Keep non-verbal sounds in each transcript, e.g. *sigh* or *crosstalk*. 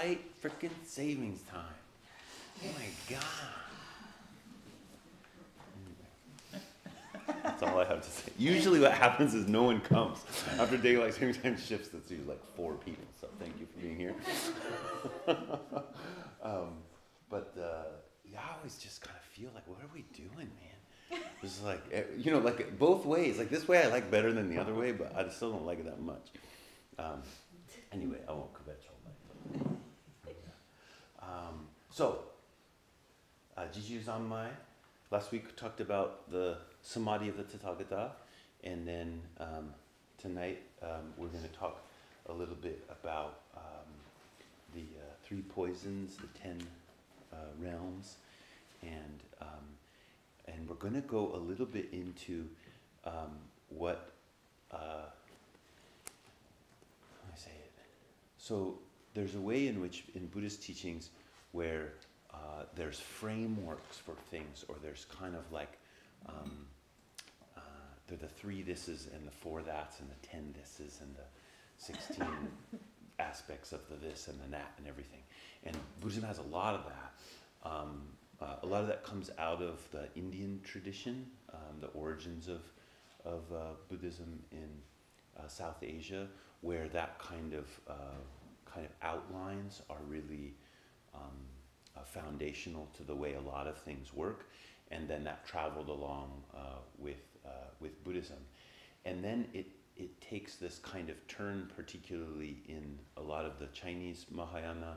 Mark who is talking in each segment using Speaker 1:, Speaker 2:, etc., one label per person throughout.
Speaker 1: daylight freaking savings time. Oh my god. That's all I have to say. Usually, what happens is no one comes after daylight savings time shifts. That's usually like four people. So thank you for being here. *laughs* um, but uh, I always just kind of feel like, what are we doing, man? It's like eh, you know, like both ways. Like this way, I like better than the other way, but I still don't like it that much. Um, anyway, I won't kvetch all night. Um, so, uh, Jijuyu Zanmai. Last week we talked about the samadhi of the Tathagata, and then um, tonight um, we're going to talk a little bit about um, the uh, three poisons, the ten uh, realms, and um, and we're going to go a little bit into um, what uh, how do I say it? So there's a way in which in Buddhist teachings where uh, there's frameworks for things, or there's kind of like um, uh, they're the three thises and the four that's and the ten thises and the sixteen *laughs* aspects of the this and the that and everything. And Buddhism has a lot of that. Um, uh, a lot of that comes out of the Indian tradition, um, the origins of of uh, Buddhism in uh, South Asia, where that kind of uh, kind of outlines are really um, uh, foundational to the way a lot of things work, and then that traveled along uh, with uh, with Buddhism, and then it it takes this kind of turn, particularly in a lot of the Chinese Mahayana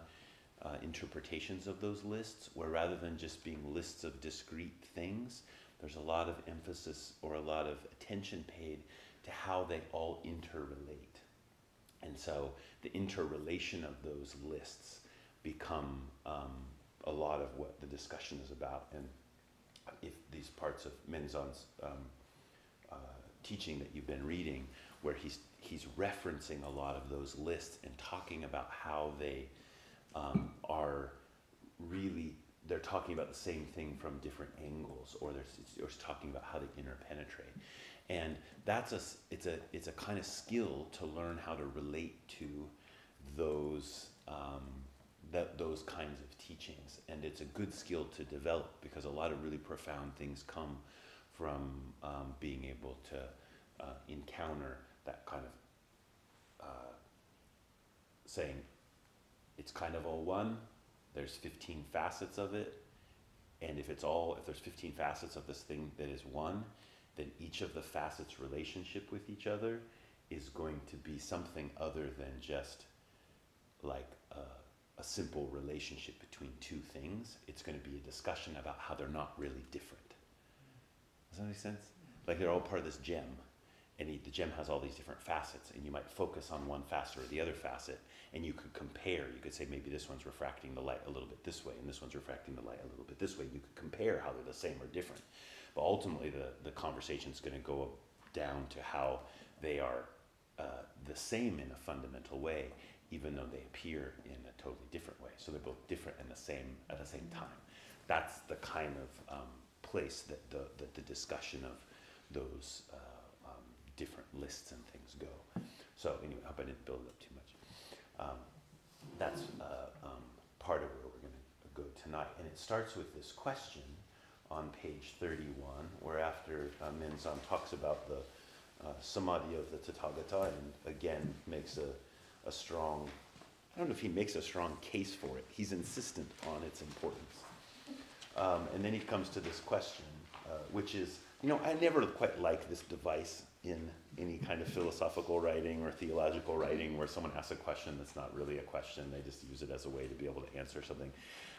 Speaker 1: uh, interpretations of those lists, where rather than just being lists of discrete things, there's a lot of emphasis or a lot of attention paid to how they all interrelate. And so the interrelation of those lists become um, a lot of what the discussion is about. And if these parts of Menzan's um, uh, teaching that you've been reading, where he's he's referencing a lot of those lists and talking about how they um, are really they're talking about the same thing from different angles, or they're, or talking about how they interpenetrate, and that's a it's a it's a kind of skill to learn how to relate to those um, that those kinds of teachings, and it's a good skill to develop because a lot of really profound things come from um, being able to uh, encounter that kind of uh, saying it's kind of all one. There's 15 facets of it, and if it's all if there's 15 facets of this thing that is one, then each of the facets' relationship with each other is going to be something other than just like a, a simple relationship between two things. It's going to be a discussion about how they're not really different. Does that make sense? Like they're all part of this gem, and the gem has all these different facets, and you might focus on one facet or the other facet, and you could compare. You could say maybe this one's refracting the light a little bit this way, and this one's refracting the light a little bit this way. You could compare how they're the same or different. But ultimately, the, the conversation is going to go down to how they are uh, the same in a fundamental way, even though they appear in a totally different way. So they're both different and the same at the same time. That's the kind of um, place that the, that the discussion of those uh, um, different lists and things go. So anyway, I hope I didn't build up too much. Um, that's uh, um, part of where we're going to go tonight. And it starts with this question on page 31, where after uh, talks about the uh, samadhi of the Tathagata and again makes a, a strong, I don't know if he makes a strong case for it, he's insistent on its importance. Um, and then he comes to this question, uh, which is, you know, I never quite like this device in any kind of philosophical writing or theological writing where someone asks a question that's not really a question, they just use it as a way to be able to answer something.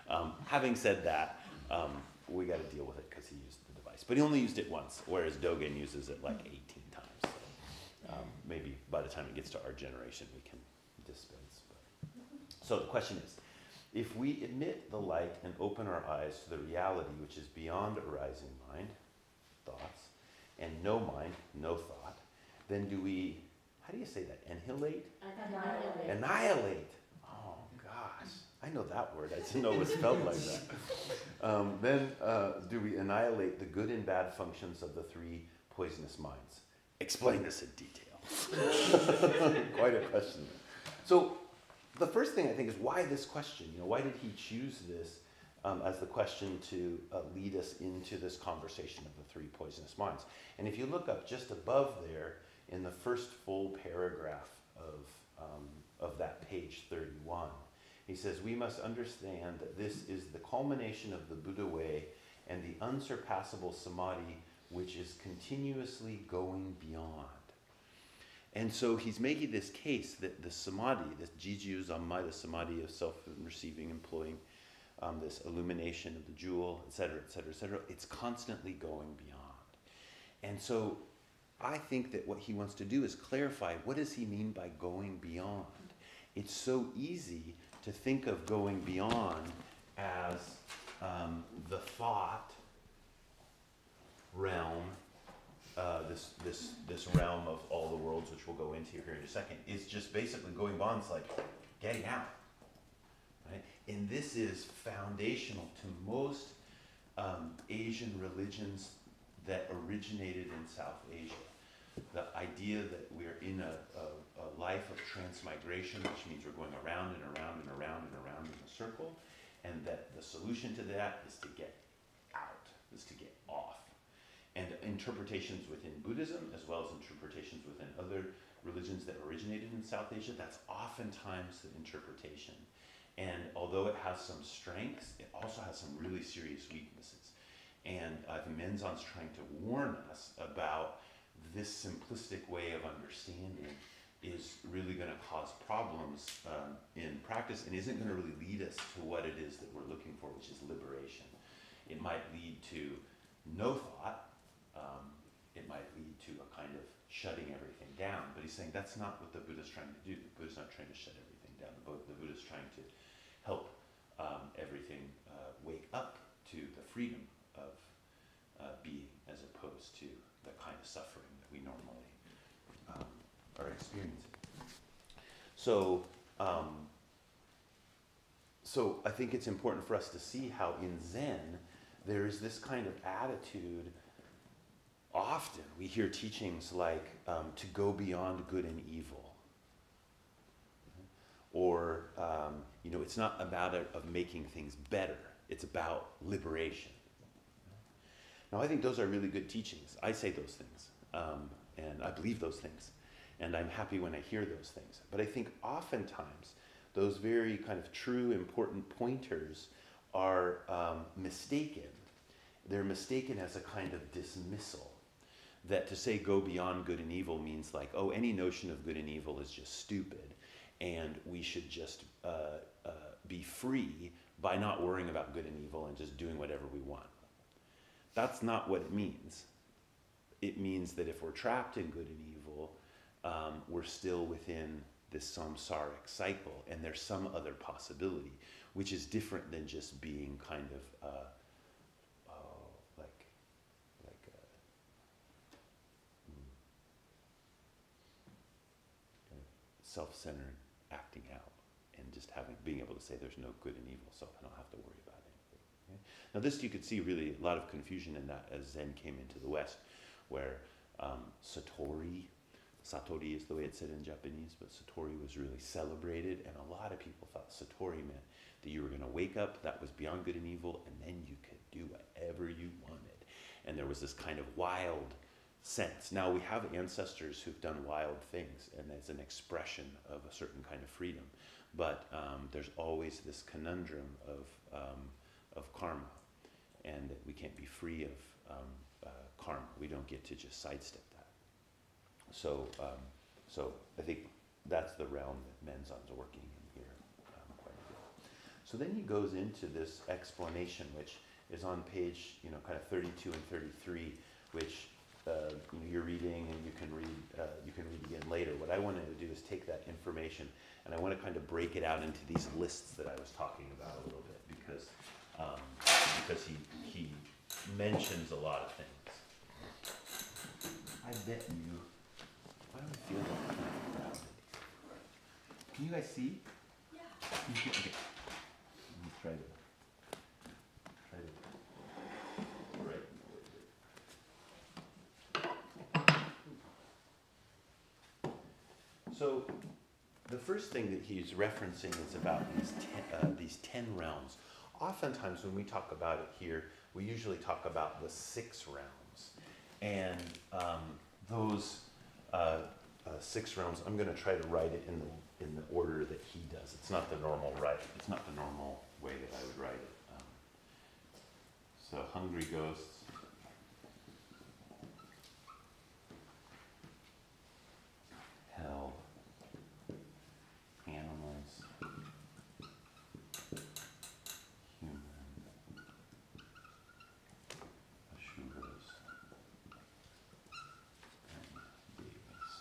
Speaker 1: Um, having said that, um, we got to deal with it because he used the device. But he only used it once, whereas Dogen uses it like 18 times. So um, maybe by the time it gets to our generation, we can. So the question is, if we admit the light and open our eyes to the reality which is beyond arising mind, thoughts, and no mind, no thought, then do we, how do you say that, annihilate?
Speaker 2: Annihilate.
Speaker 1: Annihilate. Oh, gosh. I know that word. I didn't know it was spelled like that. Um, then uh, do we annihilate the good and bad functions of the three poisonous minds? Explain this in detail. *laughs* Quite a question. So the first thing I think is why this question? You know, why did he choose this um, as the question to uh, lead us into this conversation of the three poisonous minds? And if you look up just above there in the first full paragraph of, um, of that page 31, he says, We must understand that this is the culmination of the Buddha way and the unsurpassable samadhi which is continuously going beyond. And so he's making this case that the samadhi, this jijuyu zanmai, the samadhi of self-receiving, employing um, this illumination of the jewel, etc., etc., etc., it's constantly going beyond. And so I think that what he wants to do is clarify what does he mean by going beyond? It's so easy to think of going beyond as um, the thought realm uh, this this this realm of all the worlds, which we'll go into here in a second, is just basically going beyond. It's like getting out, right? And this is foundational to most um, Asian religions that originated in South Asia. The idea that we're in a, a, a life of transmigration, which means we're going around and around and around and around in a circle, and that the solution to that is to get out, is to get off and interpretations within Buddhism as well as interpretations within other religions that originated in South Asia, that's oftentimes the interpretation. And although it has some strengths, it also has some really serious weaknesses. And I think Menzan's trying to warn us about this simplistic way of understanding is really going to cause problems um, in practice and isn't going to really lead us to what it is that we're looking for, which is liberation. It might lead to no thought, um, it might lead to a kind of shutting everything down. But he's saying that's not what the Buddha's trying to do. The Buddha's not trying to shut everything down. The, Buddha's trying to help um, everything uh, wake up to the freedom of uh, being as opposed to the kind of suffering that we normally um, are experiencing. So, um, so I think it's important for us to see how in Zen there is this kind of attitude often we hear teachings like um, to go beyond good and evil. Or, um, you know, it's not about it of making things better, it's about liberation. Now, I think those are really good teachings. I say those things, um, and I believe those things, and I'm happy when I hear those things. But I think oftentimes those very kind of true, important pointers are um, mistaken. They're mistaken as a kind of dismissal that to say go beyond good and evil means like, oh, any notion of good and evil is just stupid, and we should just uh, uh, be free by not worrying about good and evil and just doing whatever we want. That's not what it means. It means that if we're trapped in good and evil, um, we're still within this samsaric cycle, and there's some other possibility, which is different than just being kind of. Uh, self-centered acting out and just having being able to say there's no good and evil, so I don't have to worry about anything. Okay? Now this you could see really a lot of confusion in that as Zen came into the West, where um, Satori, Satori is the way it's said in Japanese, but Satori was really celebrated, and a lot of people thought Satori meant that you were going to wake up, that was beyond good and evil, and then you could do whatever you wanted. And there was this kind of wild sense. Now we have ancestors who've done wild things, and it's an expression of a certain kind of freedom. But um, there's always this conundrum of um, of karma, and that we can't be free of um, uh, karma. We don't get to just sidestep that. So, um, so I think that's the realm that Menzan's working in here um, quite a bit. So then he goes into this explanation, which is on page, you know, kind of 32 and 33, which uh, you know, you're reading and you can read uh, you can read again later. What I wanted to do is take that information and I want to kind of break it out into these lists that I was talking about a little bit because um, because he he mentions a lot of things. I bet you. Why do I feel like kind? Can you guys see?
Speaker 2: Yeah.
Speaker 1: Okay. Let me try to. the first thing that he's referencing is about these ten, uh, these ten realms. Oftentimes, when we talk about it here, we usually talk about the six realms, and um, those uh, uh, six realms. I'm going to try to write it in the in the order that he does. It's not the normal write. It's not the normal way that I would write it. Um, so hungry ghosts. Hell. Animals. Human. Ashuras. And devas.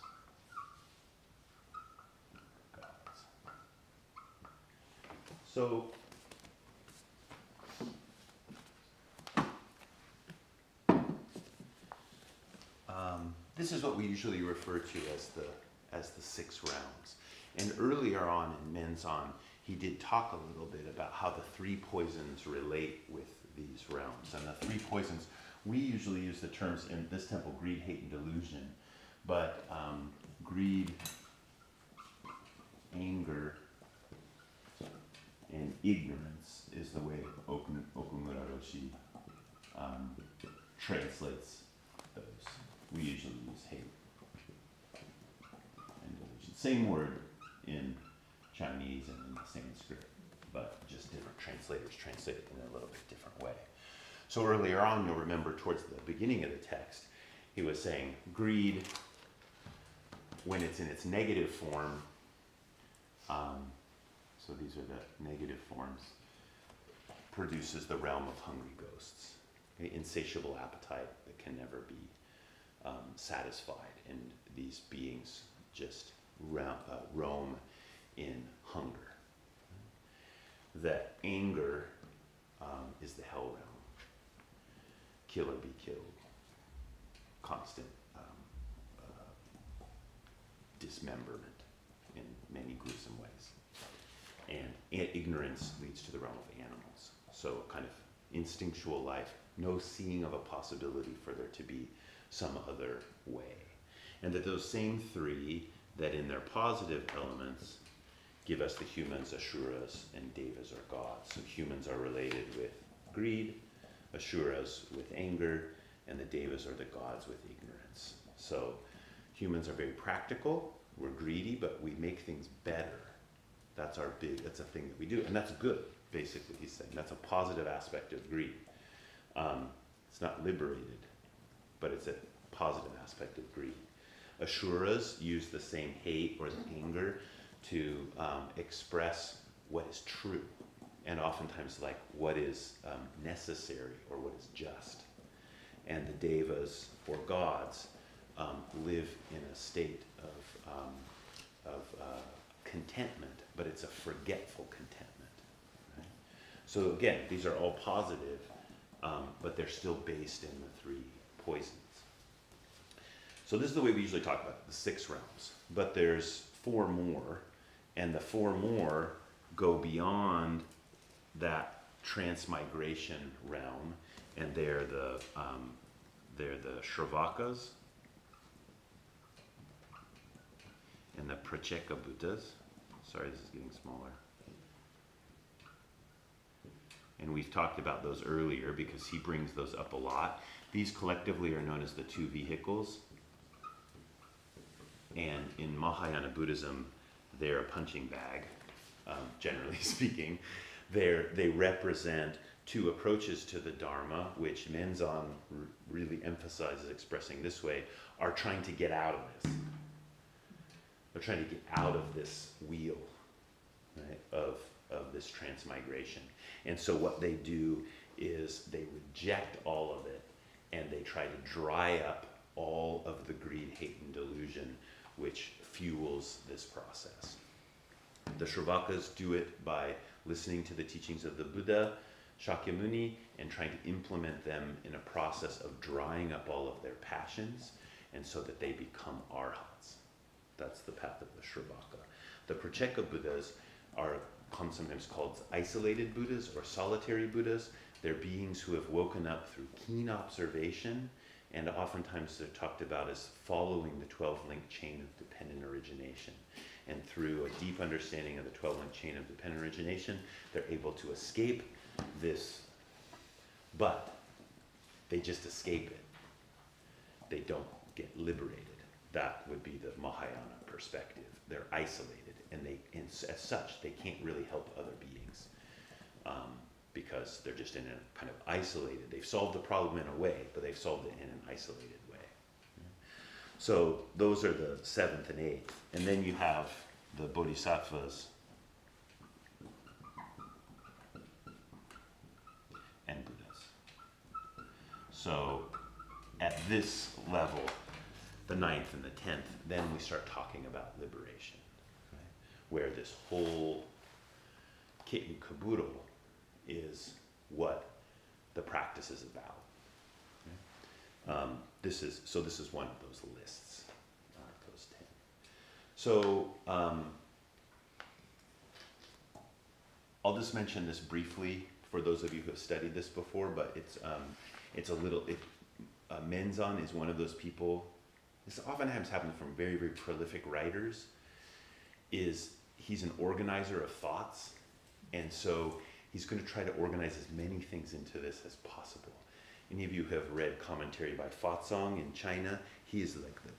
Speaker 1: Gods. So um, this is what we usually refer to as the as the six realms. And earlier on in Menzan, he did talk a little bit about how the three poisons relate with these realms. And the three poisons, we usually use the terms in this temple greed, hate, and delusion. But um, greed, anger, ignorance is the way Okun- Okumura Roshi um, translates those. We usually use hate and delusion. Same word in Chinese and in Sanskrit, but just different translators translate it in a little bit different way. So earlier on, you'll remember towards the beginning of the text, he was saying greed, when it's in its negative form, um, so these are the negative forms, produces the realm of hungry ghosts, okay? insatiable appetite that can never be um, satisfied, and these beings just ra- uh, roam in hunger. That anger um, is the hell realm. Kill or be killed. Constant um, uh, dismemberment in many gruesome ways. And ignorance leads to the realm of animals. So, kind of instinctual life, no seeing of a possibility for there to be some other way. And that those same three, that in their positive elements, give us the humans, Ashuras, and Devas are gods. So humans are related with greed, Ashuras with anger, and the Devas are the gods with ignorance. So humans are very practical, we're greedy, but we make things better. That's our big, that's a thing that we do. And that's good, basically, he's saying. That's a positive aspect of greed. Um, it's not liberated, but it's a positive aspect of greed. Ashuras use the same hate or the anger to um, express what is true, and oftentimes like what is um, necessary or what is just. And the devas or gods um, live in a state of, um, of uh, contentment, but it's a forgetful contentment. Right? So again, these are all positive, um, but they're still based in the three poisons. So this is the way we usually talk about it, the six realms. But there's four more, and the four more go beyond that transmigration realm, and they're the um, they're the Shravakas and the Pratyeka Buddhas. Sorry, this is getting smaller. And we've talked about those earlier because he brings those up a lot. These collectively are known as the two vehicles. And in Mahayana Buddhism, they're a punching bag, um, *laughs* generally *laughs* speaking. They're, they represent two approaches to the Dharma, which Menzan r- really emphasizes expressing this way, are trying to get out of this. They're trying to get out of this wheel right, of, of this transmigration. And so what they do is they reject all of it and they try to dry up all of the greed, hate, and delusion which fuels this process. The Shravakas do it by listening to the teachings of the Buddha, Shakyamuni, and trying to implement them in a process of drying up all of their passions and so that they become arhats. That's the path of the Shravaka. The Pratyeka Buddhas are sometimes called isolated Buddhas or solitary Buddhas. They're beings who have woken up through keen observation and oftentimes they're talked about as following the 12 link chain of dependent origination. And through a deep understanding of the 12 link chain of dependent origination, they're able to escape this, but they just escape it. They don't get liberated. That would be the Mahayana perspective. They're isolated, and they, and as such, they can't really help other beings um, because they're just in a kind of isolated. They've solved the problem in a way, but they've solved it in an isolated way. So those are the seventh and eighth, and then you have the bodhisattvas and Buddhas. So at this level, the ninth and the tenth, then we start talking about liberation, right? where this whole kit and caboodle is what the practice is about. Um, this is so. This is one of those lists. Uh, those ten. So um, I'll just mention this briefly for those of you who have studied this before, but it's um, it's a little. It, uh, Menzan is one of those people. This oftentimes happens from very very prolific writers. Is he's an organizer of thoughts, and so he's going to try to organize as many things into this as possible. Any of you have read commentary by Fazang in China? He is like the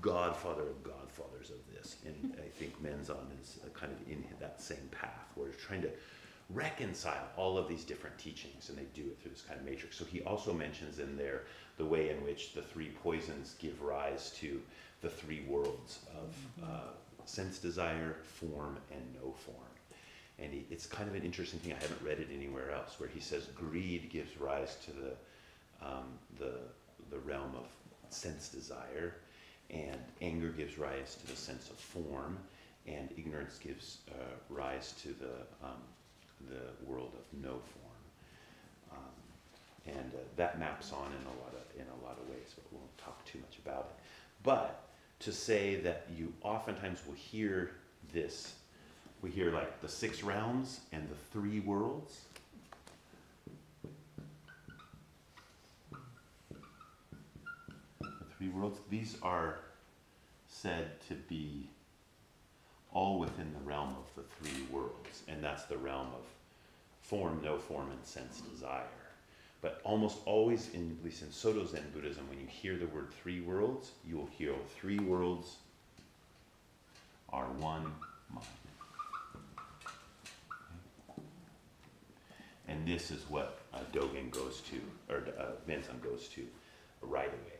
Speaker 1: godfather of godfathers of this. And I think Menzan is uh, kind of in that same path where he's trying to reconcile all of these different teachings, and they do it through this kind of matrix. So he also mentions in there the way in which the three poisons give rise to the three worlds of uh, sense desire, form, and no form. And he, it's kind of an interesting thing. I haven't read it anywhere else, where he says greed gives rise to the um, the the realm of sense desire, and anger gives rise to the sense of form, and ignorance gives uh, rise to the um, the world of no form. Um, and uh, that maps on in a lot of in a lot of ways, but we won't talk too much about it. But to say that you oftentimes will hear this we hear like the six realms and the three worlds. The three worlds, these are said to be all within the realm of the three worlds, and that's the realm of form, no form, and sense desire. But almost always, in, at least in Soto Zen Buddhism, when you hear the word three worlds, you will hear three worlds are one mind. And this is what uh, Dogen goes to, or uh, Menzan goes to right away.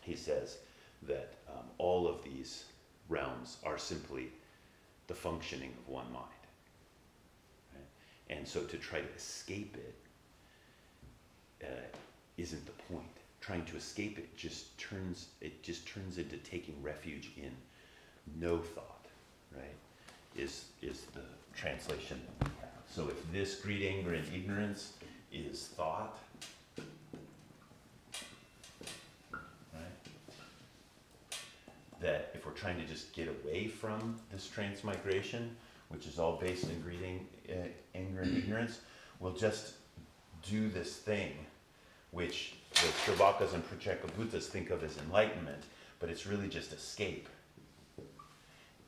Speaker 1: He says that um, all of these realms are simply the functioning of one mind. Right? And so to try to escape it uh, not the point. Trying to escape it just turns it just turns into taking refuge in no thought, right? Is is the translation. So if this greed, anger, and ignorance is thought, right? That if we're trying to just get away from this transmigration, which is all based in greed, uh, anger, and ignorance, we'll just do this thing, which the Shravakas and Pratyekabuddhas think of as enlightenment, but it's really just escape.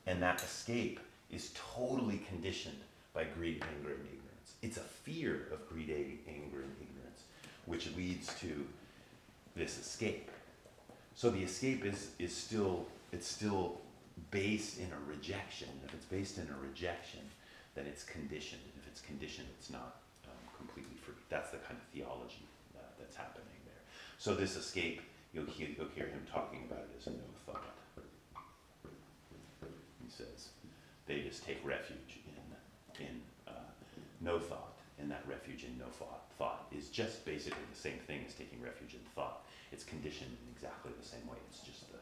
Speaker 1: And that escape is totally conditioned by greed, anger, and ignorance. It's a fear of greed, anger, and ignorance, which leads to this escape. So the escape is, is still, it's still based in a rejection. If it's based in a rejection, then it's conditioned. If it's conditioned, it's not um, completely free. That's the kind of theology uh, that's happening there. So this escape, you'll hear, you'll hear him talking about it as no thought. He says, they just take refuge in uh, no thought, and that refuge in no thought, thought is just basically the same thing as taking refuge in thought. It's conditioned in exactly the same way. It's just the,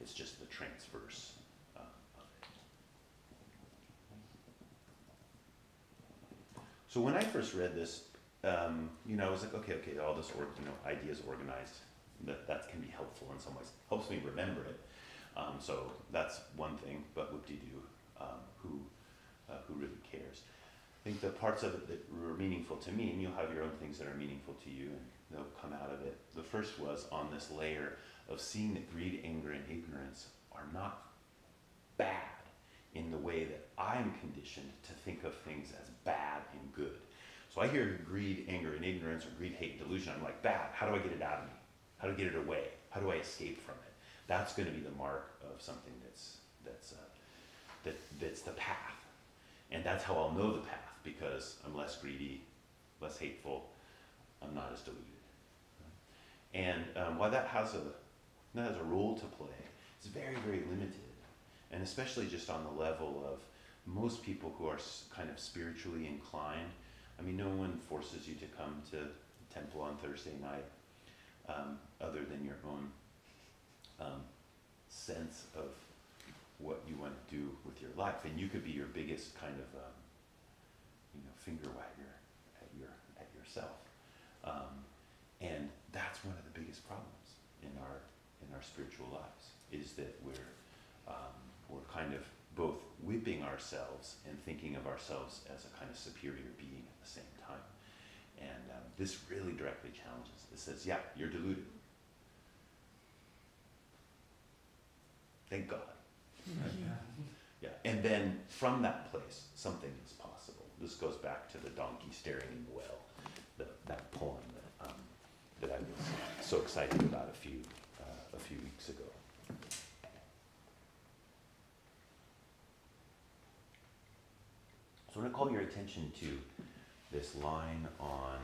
Speaker 1: it's just the transverse uh, of it. So when I first read this, um, you know, I was like, okay, okay, all this, you know, ideas organized. That that can be helpful in some ways. Helps me remember it. Um, so that's one thing. But whoop-de-doo, um, who uh, who really cares. I think the parts of it that were meaningful to me, and you'll have your own things that are meaningful to you, and they'll come out of it. The first was on this layer of seeing that greed, anger, and ignorance are not bad in the way that I'm conditioned to think of things as bad and good. So I hear greed, anger, and ignorance, or greed, hate, delusion. I'm like, bad. How do I get it out of me? How do I get it away? How do I escape from it? That's going to be the mark of something that's that's uh, that that's the path, and that's how I'll know the path because I'm less greedy, less hateful. I'm not as deluded. And um, that has a has a role to play, it's very very limited, and especially just on the level of most people who are kind of spiritually inclined. I mean, no one forces you to come to temple on Thursday night um, other than your own um, sense of what you want to do with your life. And you could be your biggest kind of, um, you know, finger wagger at, your, at yourself. Um, and that's one of the biggest problems in our, our spiritual lives, is that we're, um, we're kind of both whipping ourselves and thinking of ourselves as a kind of superior being at the same time. And um, this really directly challenges. It says, yeah, you're deluded. Thank God. Yeah, and then from that place, something is possible. This goes back to the donkey staring in the well, the, that poem that, um, that I was so excited about a few, a few weeks ago. So I want to call your attention to this line on,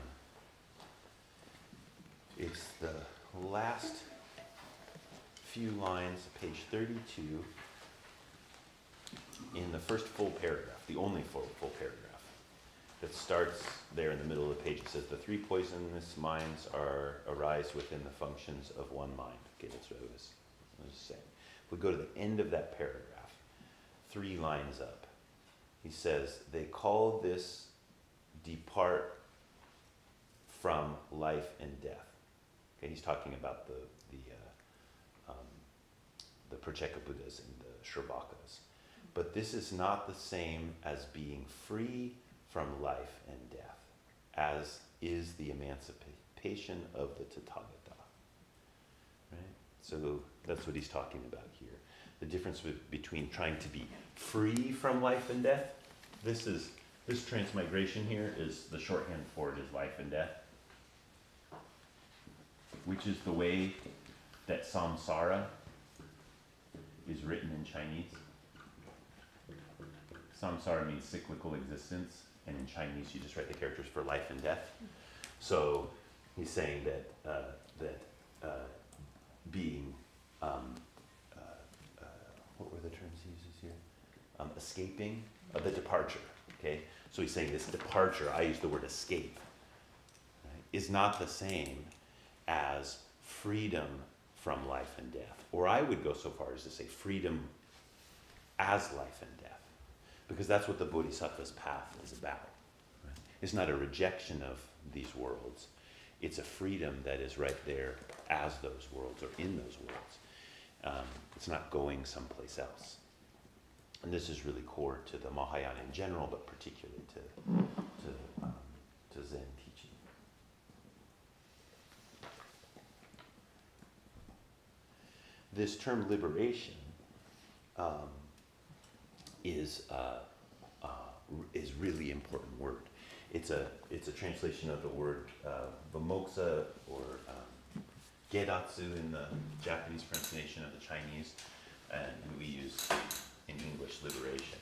Speaker 1: it's the last few lines, page 32, in the first full paragraph, the only full, full paragraph, that starts there in the middle of the page. It says, The three poisonous minds are arise within the functions of one mind. Okay, that's what I was, I was saying. If we go to the end of that paragraph, three lines up, he says, They call this depart from life and death. Okay, he's talking about the, the uh, um, the Pratyeka Buddhas and the Shravakas. But this is not the same as being free from life and death, as is the emancipation of the Tathagata. So that's what he's talking about here. The difference between trying to be free from life and death. This is this transmigration here is the shorthand for it is life and death, which is the way that samsara is written in Chinese. Samsara means cyclical existence, and in Chinese you just write the characters for life and death. So he's saying that uh, that uh, being um, uh, uh what were the terms he uses here? Um, escaping the departure. Okay, so he's saying this departure. I use the word escape. Right, is not the same as freedom from life and death. Or I would go so far as to say freedom as life and death, because that's what the Bodhisattva's path is about. Right? It's not a rejection of these worlds, it's a freedom that is right there as those worlds or in those worlds. Um, it's not going someplace else. And this is really core to the Mahayana in general, but particularly to, to, um, to Zen teaching. this term liberation um, is, uh, uh, is really important word. It's a, it's a translation of the word uh, or um, gedatsu in the Japanese pronunciation of the Chinese, and we use in English liberation.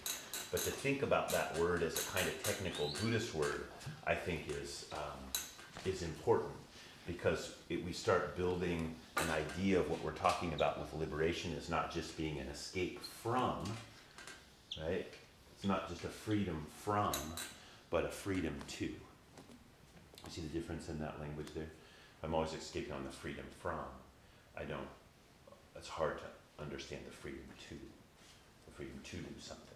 Speaker 1: But to think about that word as a kind of technical Buddhist word, I think is, um, is important because it, we start building an idea of what we're talking about with liberation is not just being an escape from, right? It's not just a freedom from, but a freedom to. You see the difference in that language there? I'm always escaping on the freedom from. I don't, it's hard to understand the freedom to, the freedom to do something.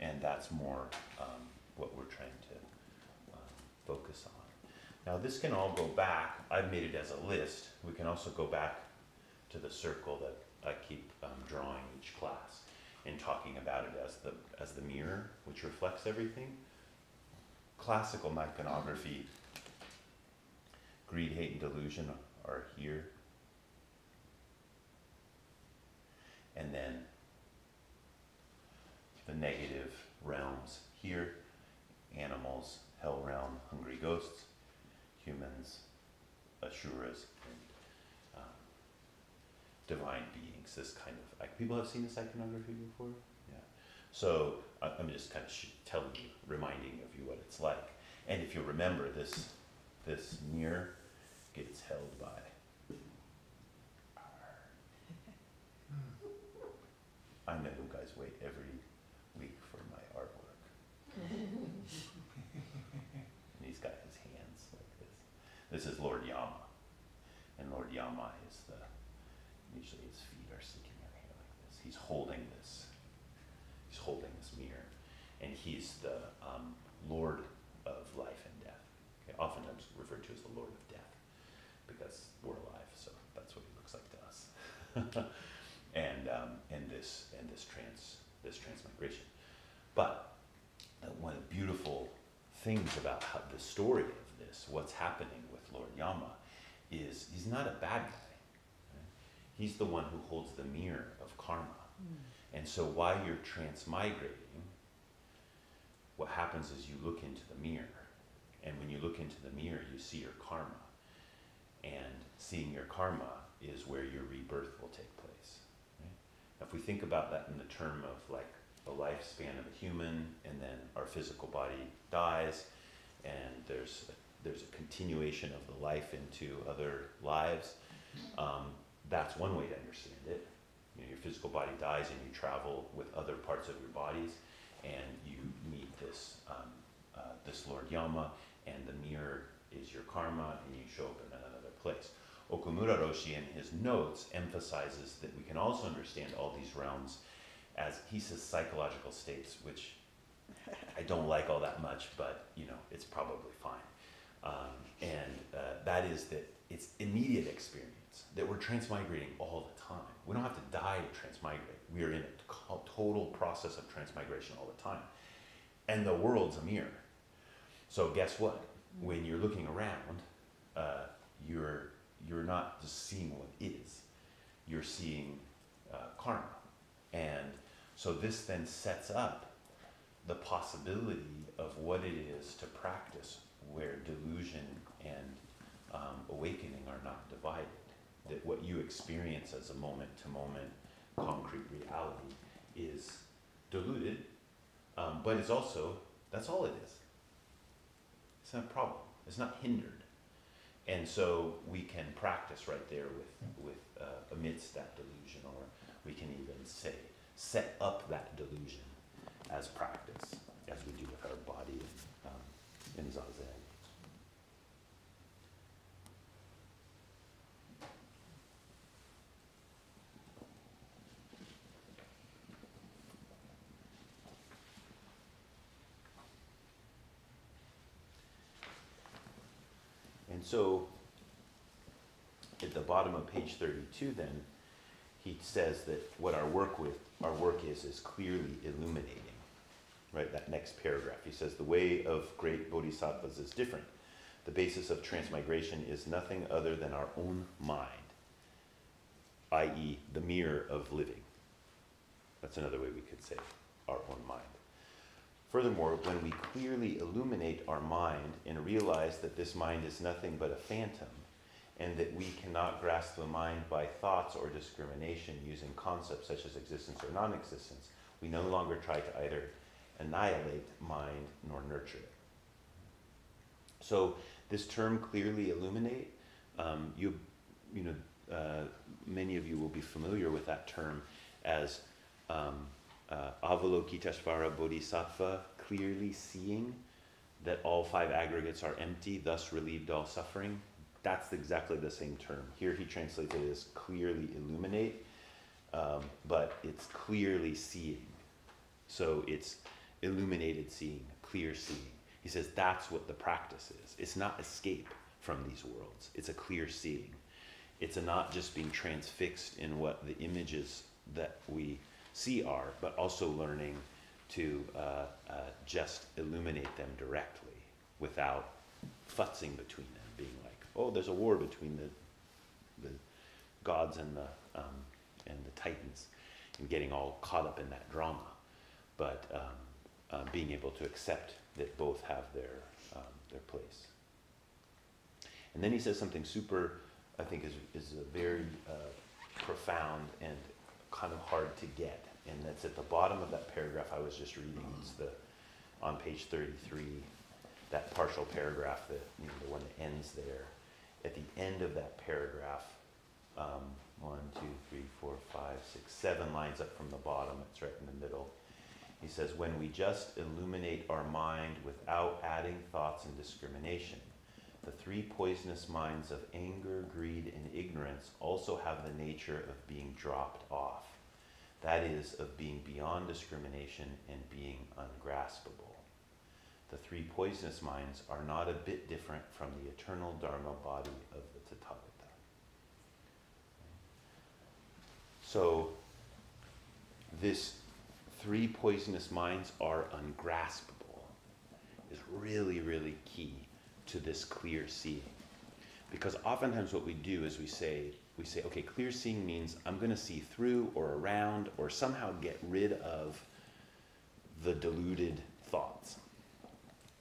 Speaker 1: And that's more um, what we're trying to um, focus on. Now this can all go back, I've made it as a list, we can also go back to the circle that I keep um, drawing each class and talking about it as the, as the mirror which reflects everything. Classical iconography greed, hate, and delusion are here. And then the negative realms here animals, hell realm, hungry ghosts, humans, asuras, and um, divine beings. This kind of people have seen this iconography before. So I'm just kind of telling you, reminding of you what it's like. And if you remember, this this mirror gets held by. I know you guys wait every week for my artwork. and he's got his hands like this. This is Lord Yama. And Lord Yama is the, usually his feet are sticking out here like this. He's holding this, holding this mirror. And he's the um, Lord of life and death. Okay, oftentimes referred to as the Lord of death because we're alive, so that's what he looks like to us. *laughs* and um, and this and this trans this transmigration. But uh, one of the beautiful things about how the story of this, what's happening with Lord Yama, is he's not a bad guy. right? He's the one who holds the mirror of karma. And so while you're transmigrating, what happens is you look into the mirror. And when you look into the mirror, you see your karma. And seeing your karma is where your rebirth will take place. Right? If we think about that in the term of like the lifespan of a human, and then our physical body dies, and there's a, there's a continuation of the life into other lives, um, that's one way to understand it. You know, your physical body dies, and you travel with other parts of your bodies, and you meet this um, uh, this Lord Yama, and the mirror is your karma, and you show up in another place. Okumura Roshi in his notes emphasizes that we can also understand all these realms as he says psychological states, which I don't like all that much, but you know it's probably fine. Um, and uh, that is that it's immediate experience that we're transmigrating all the time. We don't have to die to transmigrate. We are in a total process of transmigration all the time, and the world's a mirror. So guess what? When you're looking around, uh, you're you're not just seeing what is, you're seeing uh, karma. And so this then sets up the possibility of what it is to practice where delusion and um, awakening are not divided. That what you experience as a moment to moment concrete reality is diluted, um, but it's also, that's all it is. It's not a problem, it's not hindered. And so we can practice right there with, with uh, amidst that delusion, or we can even say, set up that delusion as practice, as we do with our body um, in Zazen. And so, at the bottom of page 32, then, he says that what our work with our work is is clearly illuminating. Right, that next paragraph. He says the way of great bodhisattvas is different. The basis of transmigration is nothing other than our own mind, i.e., the mirror of living. That's another way we could say our own mind. Furthermore, when we clearly illuminate our mind and realize that this mind is nothing but a phantom, and that we cannot grasp the mind by thoughts or discrimination using concepts such as existence or non existence, we no longer try to either annihilate mind nor nurture it. So, this term clearly illuminate, um, you, you know, uh, many of you will be familiar with that term as um, uh, Avalokiteshvara Bodhisattva, clearly seeing that all five aggregates are empty, thus relieved all suffering. That's exactly the same term. Here he translates it as clearly illuminate, um, but it's clearly seeing. So it's illuminated seeing, clear seeing. He says that's what the practice is. It's not escape from these worlds, it's a clear seeing. It's a not just being transfixed in what the images that we are, but also learning to uh, uh, just illuminate them directly without futzing between them, being like, oh, there's a war between the, the gods and the, um, and the titans, and getting all caught up in that drama. But um, uh, being able to accept that both have their, um, their place. And then he says something super, I think, is, is a very uh, profound and kind of hard to get. And that's at the bottom of that paragraph I was just reading. It's the on page 33, that partial paragraph that you know, the one that ends there. At the end of that paragraph, um, one, two, three, four, five, six, seven lines up from the bottom. It's right in the middle. He says, when we just illuminate our mind without adding thoughts and discrimination, the three poisonous minds of anger, greed, and ignorance also have the nature of being dropped off. That is, of being beyond discrimination and being ungraspable. The three poisonous minds are not a bit different from the eternal Dharma body of the Tathagata. So, this three poisonous minds are ungraspable is really, really key to this clear seeing. Because oftentimes what we do is we say, we say, okay, clear seeing means I'm going to see through or around or somehow get rid of the deluded thoughts.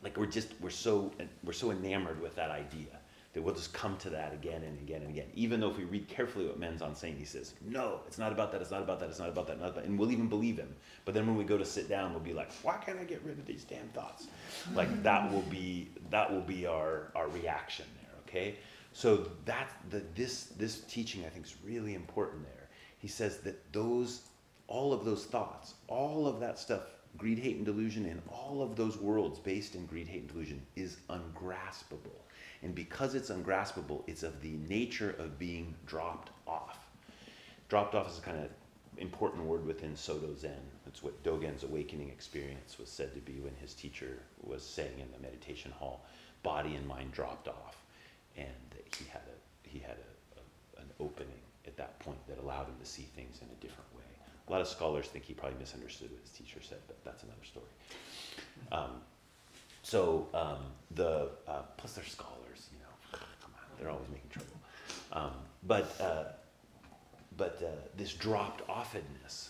Speaker 1: Like we're just we're so we're so enamored with that idea that we'll just come to that again and again and again. Even though if we read carefully what Menzan saying, he says, no, it's not about that, it's not about that, it's not about that, not about. And we'll even believe him. But then when we go to sit down, we'll be like, why can't I get rid of these damn thoughts? Like that will be that will be our, our reaction there, okay? So that the, this this teaching I think is really important there. He says that those all of those thoughts, all of that stuff, greed, hate, and delusion, and all of those worlds based in greed, hate, and delusion is ungraspable and because it's ungraspable, it's of the nature of being dropped off. Dropped off is a kind of important word within Soto Zen. It's what Dogen's awakening experience was said to be when his teacher was saying in the meditation hall, body and mind dropped off. And he had, a, he had a, a, an opening at that point that allowed him to see things in a different way. A lot of scholars think he probably misunderstood what his teacher said, but that's another story. Um, so um, the uh, plus they're scholars. You know, come on, they're always making trouble. Um, but uh, but uh, this dropped offedness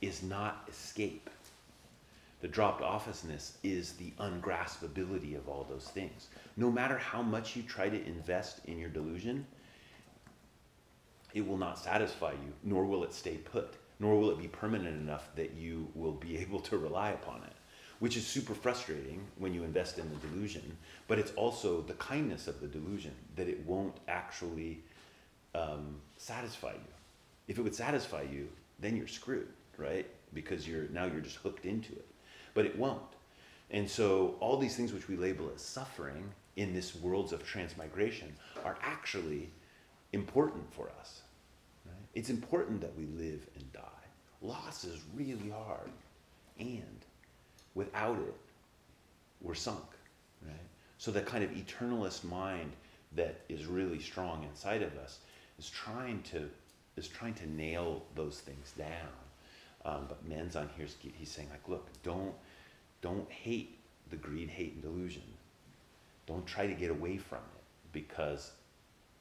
Speaker 1: is not escape. The dropped offness is the ungraspability of all those things. No matter how much you try to invest in your delusion, it will not satisfy you, nor will it stay put, nor will it be permanent enough that you will be *laughs* able to rely upon it which is super frustrating when you invest in the delusion. But it's also the kindness of the delusion that it won't actually um, satisfy you. If it would satisfy you, then you're screwed, right? Because you're now you're just hooked into it. But it won't. And so all these things which we label as suffering in this worlds of transmigration are actually important for us. Right? It's important that we live and die. Loss is really hard. And Without it, we're sunk, right? So that kind of eternalist mind that is really strong inside of us is trying to is trying to nail those things down. Um, but Menzan here's he's saying like, look, don't don't hate the greed, hate, and delusion. Don't try to get away from it because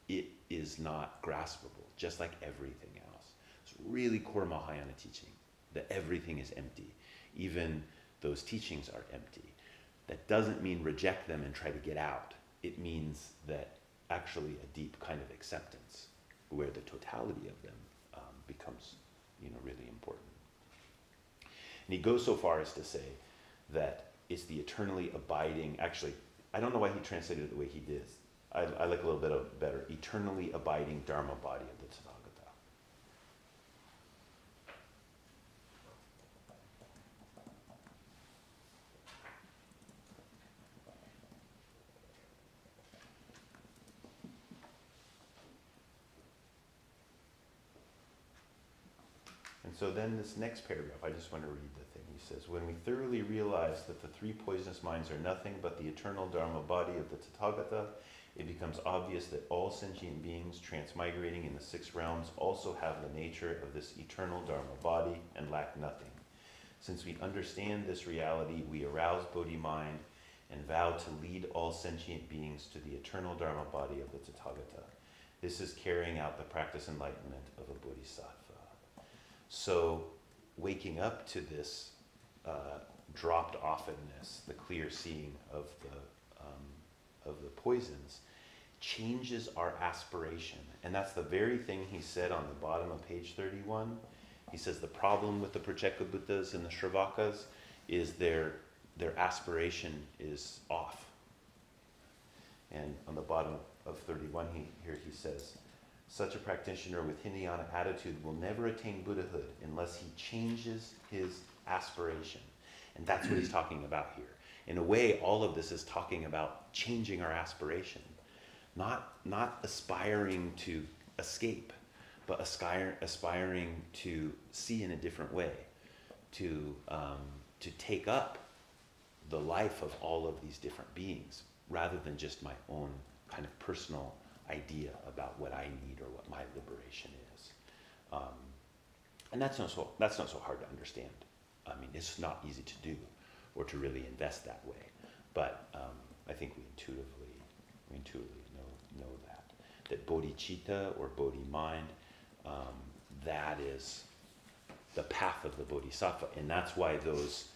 Speaker 1: it is not graspable, just like everything else. It's really core Mahayana teaching that everything is empty, even those teachings are empty. That doesn't mean reject them and try to get out. It means that actually a deep kind of acceptance where the totality of them um, becomes you know, really important. And he goes so far as to say that it's the eternally abiding, actually, I don't know why he translated it the way he did. I, I like a little bit of better, eternally abiding Dharma body of the Tathagata. So then this next paragraph, I just want to read the thing. He says, When we thoroughly realize that the three poisonous minds are nothing but the eternal Dharma body of the Tathagata, it becomes obvious that all sentient beings transmigrating in the six realms also have the nature of this eternal Dharma body and lack nothing. Since we understand this reality, we arouse Bodhi mind and vow to lead all sentient beings to the eternal Dharma body of the Tathagata. This is carrying out the practice enlightenment of a bodhisattva. So, waking up to this uh, dropped offenness, the clear seeing of the, um, of the poisons, changes our aspiration. And that's the very thing he said on the bottom of page 31. He says the problem with the Pratyeka and the Shravakas is their, their aspiration is off. And on the bottom of 31 he, here he says, such a practitioner with Hinayana attitude will never attain Buddhahood unless he changes his aspiration. And that's what he's talking about here. In a way, all of this is talking about changing our aspiration, not, not aspiring to escape, but aspire, aspiring to see in a different way, to, um, to take up the life of all of these different beings rather than just my own kind of personal idea about what I need or what my liberation is. Um, and that's not, so, that's not so hard to understand. I mean, it's not easy to do or to really invest that way. But um, I think we intuitively, we intuitively know, know that. That bodhicitta or bodhi mind, um, that is the path of the bodhisattva. And that's why those,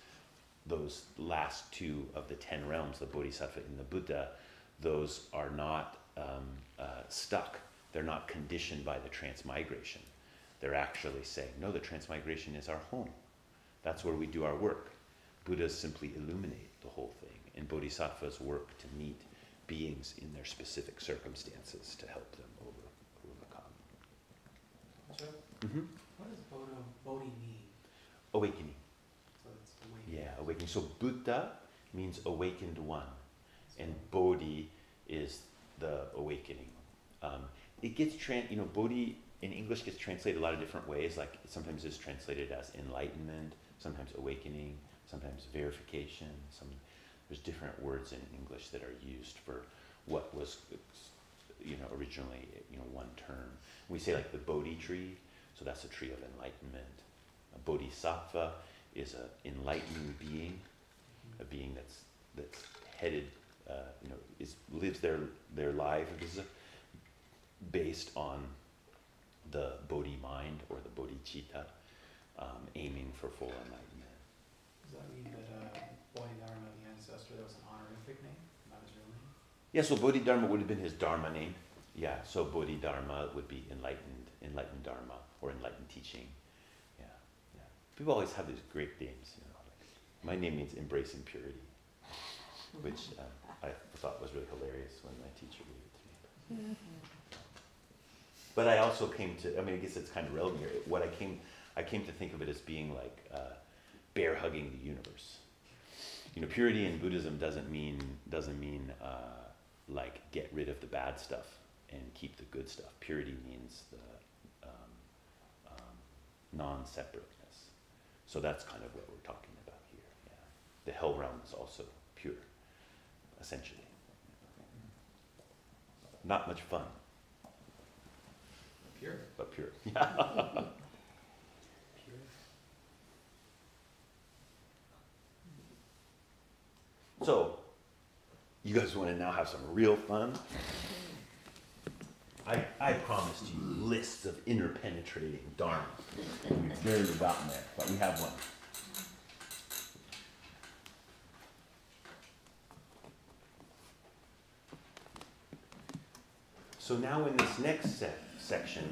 Speaker 1: those last two of the ten realms, the bodhisattva and the Buddha, those are not um, uh, stuck. They're not conditioned by the transmigration. They're actually saying, no, the transmigration is our home. That's where we do our work. Buddhas simply illuminate the whole thing, and bodhisattvas work to meet beings in their specific circumstances to help them over, overcome.
Speaker 2: Mm-hmm. What does Bodhi, Bodhi mean?
Speaker 1: Awakening.
Speaker 2: So it's awakening.
Speaker 1: Yeah, awakening. So Buddha means awakened one, and Bodhi is the awakening. Um, it gets trans, you know, Bodhi in English gets translated a lot of different ways. Like sometimes it's translated as enlightenment, sometimes awakening, sometimes verification. Some there's different words in English that are used for what was, you know, originally you know one term. We say like the Bodhi tree, so that's a tree of enlightenment. A bodhisattva is an enlightening being, a being that's that's headed, uh, you know, is lives their their life. This is based on the Bodhi mind or the Bodhicitta, um, aiming for full enlightenment.
Speaker 2: Does that mean that uh, Bodhidharma, the ancestor, that was an honorific name, not his real name?
Speaker 1: Yeah, so Bodhidharma would have been his Dharma name. Yeah, so Bodhidharma would be enlightened, enlightened Dharma or enlightened teaching. Yeah, yeah. People always have these great names. You know, like my name means embracing purity, which uh, I thought was really hilarious when my teacher gave it to me. But I also came to, I mean, I guess it's kind of relevant here. What I came, I came to think of it as being like uh, bear hugging the universe. You know, purity in Buddhism doesn't mean doesn't mean uh, like get rid of the bad stuff and keep the good stuff. Purity means the um, um, non-separateness. So that's kind of what we're talking about here. Yeah, the hell realm is also pure, essentially. Not much fun
Speaker 2: Pure.
Speaker 1: but pure.
Speaker 2: Pure. *laughs*
Speaker 1: So, you guys want to now have some real fun? I, I promised you lists of interpenetrating dharma. We've barely gotten there, but we have one. So now in this next se- section,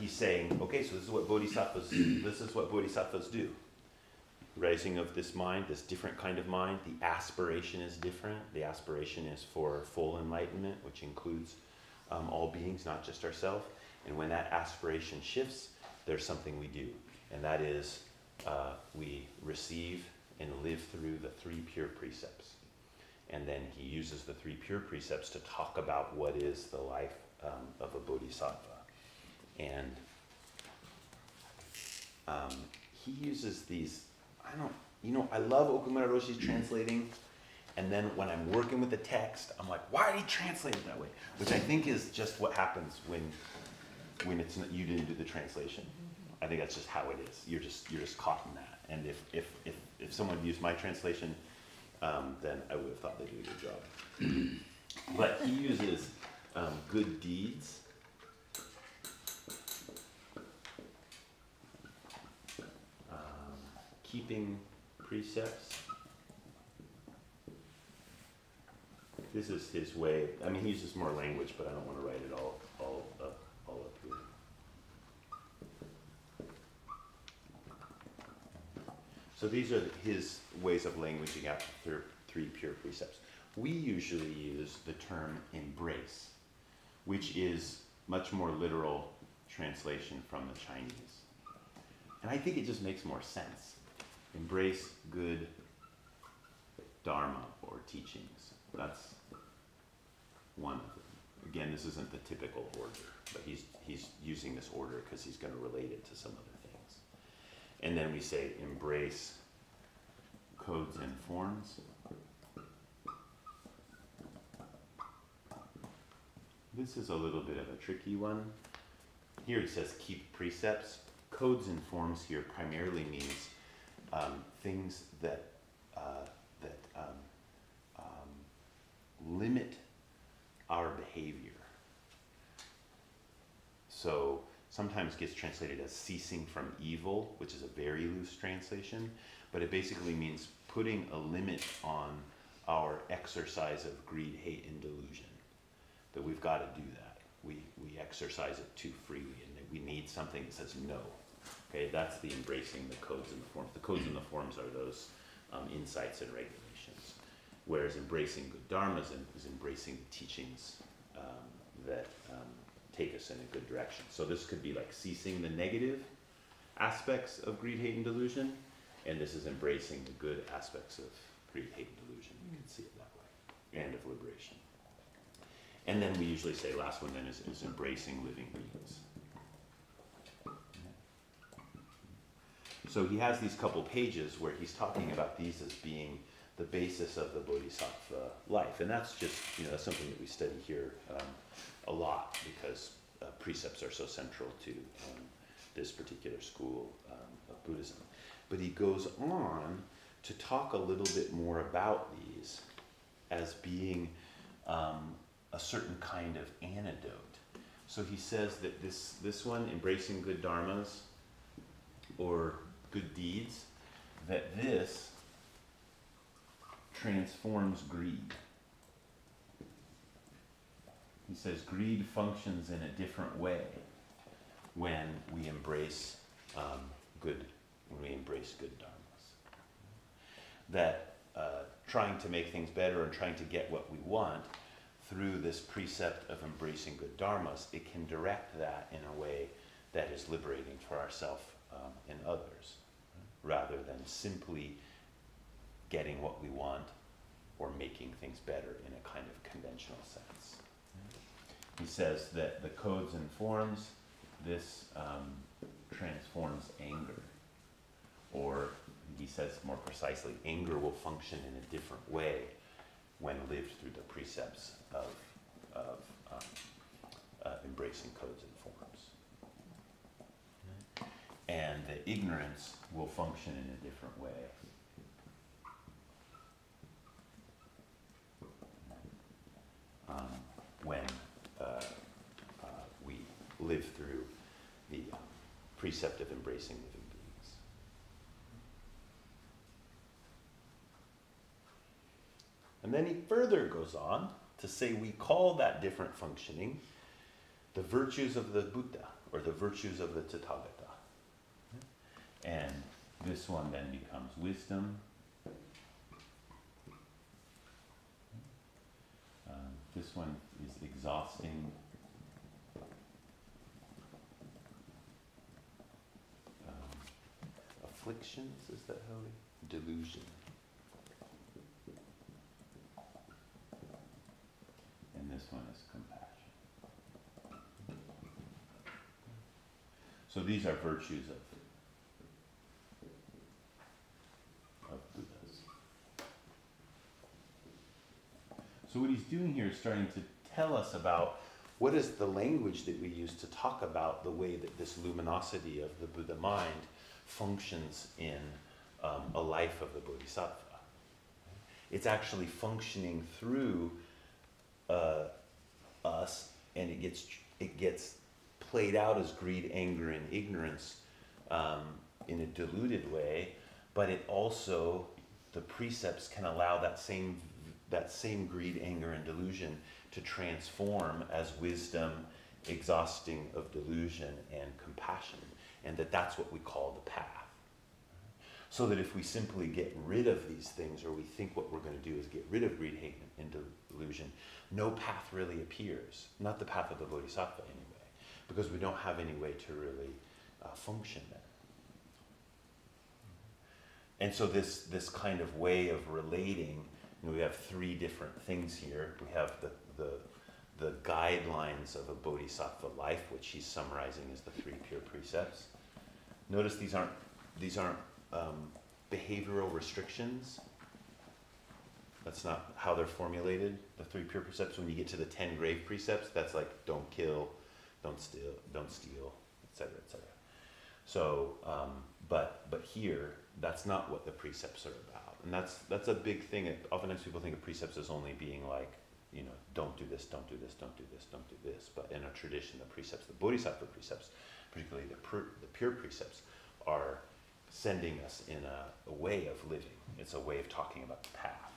Speaker 1: he's saying, okay, so this is what bodhisattvas. *clears throat* This is what bodhisattvas do. Raising of this mind, this different kind of mind, the aspiration is different. The aspiration is for full enlightenment, which includes um, all beings, not just ourselves. And when that aspiration shifts, there's something we do, and that is uh, we receive and live through the three pure precepts. And then he uses the three pure precepts to talk about what is the life um, of a bodhisattva. And um, he uses these, I don't, you know, I love Okumura Roshi's translating. And then when I'm working with the text, I'm like, why did he translate it that way? Which I think is just what happens when, when it's not, you didn't do the translation. I think that's just how it is. You're just, you're just caught in that. And if, if, if, if someone used my translation, um, then I would have thought they did a good job. *clears throat* but he uses um, good deeds. Um, keeping precepts. This is his way. I mean, he uses more language, but I don't want to write it all, all up, all up here. So these are his ways of languaging out the three pure precepts. We usually use the term embrace, which is much more literal translation from the Chinese. And I think it just makes more sense. Embrace good dharma or teachings. That's one of them. Again, this isn't the typical order, but he's, he's using this order because he's going to relate it to some other things. And then we say embrace codes and forms. This is a little bit of a tricky one. Here it says keep precepts. Codes and forms here primarily means um, things that uh, that um, um, limit our behavior. So sometimes gets translated as ceasing from evil, which is a very loose translation, but it basically means putting a limit on our exercise of greed, hate, and delusion. That we've got to do that. We, we exercise it too freely, and that we need something that says no. Okay, that's the embracing the codes and the forms. The codes and the forms are those um, insights and regulations. Whereas embracing good dharmas is embracing the teachings um, that um, take us in a good direction. So this could be like ceasing the negative aspects of greed, hate, and delusion, and this is embracing the good aspects of greed, hate, and delusion. You can see it that way, and of liberation. And then we usually say last one then is, is embracing living beings. So he has these couple pages where he's talking about these as being the basis of the bodhisattva life, and that's just you know that's something that we study here um, a lot because uh, precepts are so central to um, this particular school um, of Buddhism. But he goes on to talk a little bit more about these as being um, a certain kind of antidote. So he says that this this one, embracing good dharmas or good deeds, that this transforms greed. He says greed functions in a different way when we embrace um, good, when we embrace good dharmas. That uh, trying to make things better and trying to get what we want through this precept of embracing good dharmas, it can direct that in a way that is liberating for ourselves um, and others, rather than simply getting what we want or making things better in a kind of conventional sense. He says that the codes and forms, this um, transforms anger. Or he says more precisely, anger will function in a different way when lived through the precepts of, of um, uh, embracing codes and forms. And the ignorance will function in a different way um, when uh, uh, we live through the um, precept of embracing living beings. And then he further goes on to say we call that different functioning the virtues of the Buddha or the virtues of the Tathagata. And this one then becomes wisdom, Um, this one is exhausting. Um, afflictions, is that how we? Delusion. This one is compassion. So these are virtues of of Buddhas. So what he's doing here is starting to tell us about what is the language that we use to talk about the way that this luminosity of the Buddha mind functions in um, a life of the Bodhisattva. It's actually functioning through uh, us, and it gets it gets played out as greed, anger, and ignorance um, in a diluted way. But it also the precepts can allow that same that same greed, anger, and delusion to transform as wisdom, exhausting of delusion, and compassion, and that that's what we call the path. So that if we simply get rid of these things, or we think what we're going to do is get rid of greed, hate, and delusion, no path really appears. Not the path of the bodhisattva, anyway, because we don't have any way to really uh, function there. And so this this kind of way of relating, you know, we have three different things here. We have the the the guidelines of a bodhisattva life, which he's summarizing as the three pure precepts. Notice these aren't these aren't um, behavioral restrictions. That's not how they're formulated. The three pure precepts. When you get to the ten grave precepts, that's like don't kill, don't steal, don't steal, etc., etc. So, um, but but here, that's not what the precepts are about, and that's that's a big thing. Oftentimes, people think of precepts as only being like, you know, don't do this, don't do this, don't do this, don't do this. But in a tradition, the precepts, the bodhisattva precepts, particularly the, pur- the pure precepts, are sending us in a, a, way of living. It's a way of talking about the path.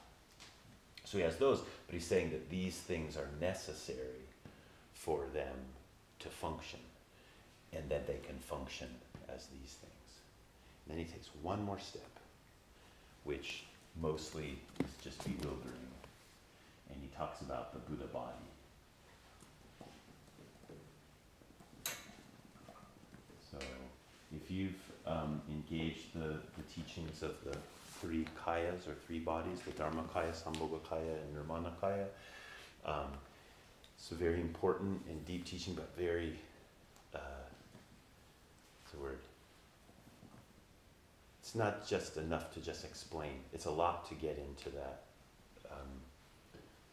Speaker 1: So he has those, but he's saying that these things are necessary for them to function, and that they can function as these things. And then he takes one more step, which mostly is just bewildering, and he talks about the Buddha body. So if you've um, engaged the, the teachings of the three kayas or three bodies, the Dharmakaya, Sambhogakaya, and Nirmanakaya. Um, it's a very important and deep teaching, but very, uh, what's the word? It's not just enough to just explain. It's a lot to get into that um,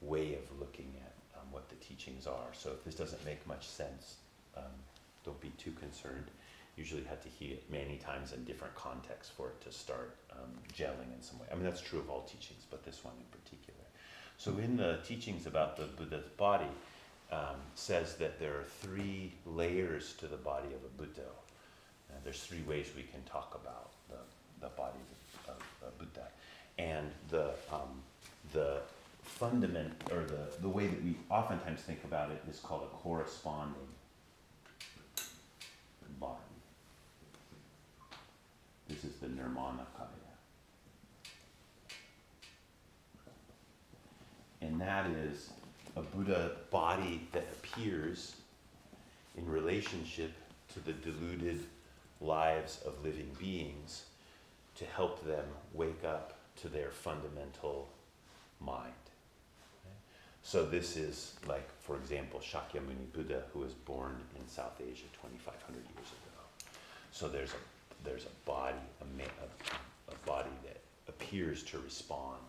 Speaker 1: way of looking at um, what the teachings are. So if this doesn't make much sense, um, don't be too concerned usually had to hear it many times in different contexts for it to start um, gelling in some way. I mean, that's true of all teachings, but this one in particular. So, in the teachings about the Buddha's body, um, says that there are three layers to the body of a Buddha. There's three ways we can talk about the, the body of, of a Buddha. And the, um, the fundament, or the, the way that we oftentimes think about it, is called a corresponding body. This is the Nirmanakaya. And that is a Buddha body that appears in relationship to the deluded lives of living beings to help them wake up to their fundamental mind. So this is like, for example, Shakyamuni Buddha, who was born in South Asia 2,500 years ago. So there's a there's a body, a, a, a body that appears to respond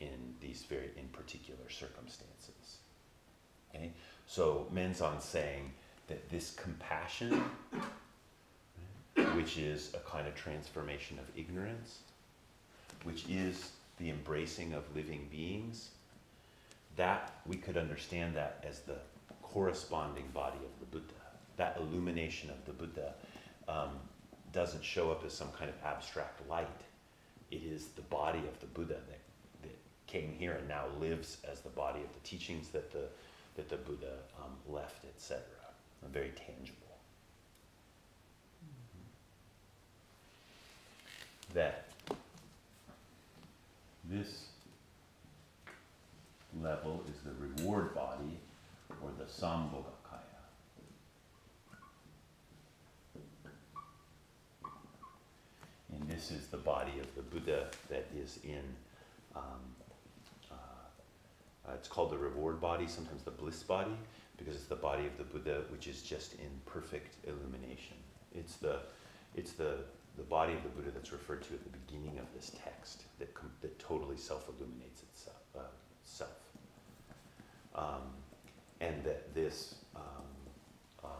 Speaker 1: in these very in particular circumstances. Okay? So Menzan saying that this compassion, which is a kind of transformation of ignorance, which is the embracing of living beings, that we could understand that as the corresponding body of the Buddha. That illumination of the Buddha um, doesn't show up as some kind of abstract light. It is the body of the Buddha that, that came here and now lives as the body of the teachings that the, that the Buddha um, left, etc. Very tangible. That this level is the reward body or the Sambhoga And this is the body of the Buddha that is in, um, uh, uh, it's called the reward body, sometimes the bliss body, because it's the body of the Buddha which is just in perfect illumination. It's the, it's the, the body of the Buddha that's referred to at the beginning of this text that, that totally self illuminates itself. Uh, self. Um, and that this, um, um,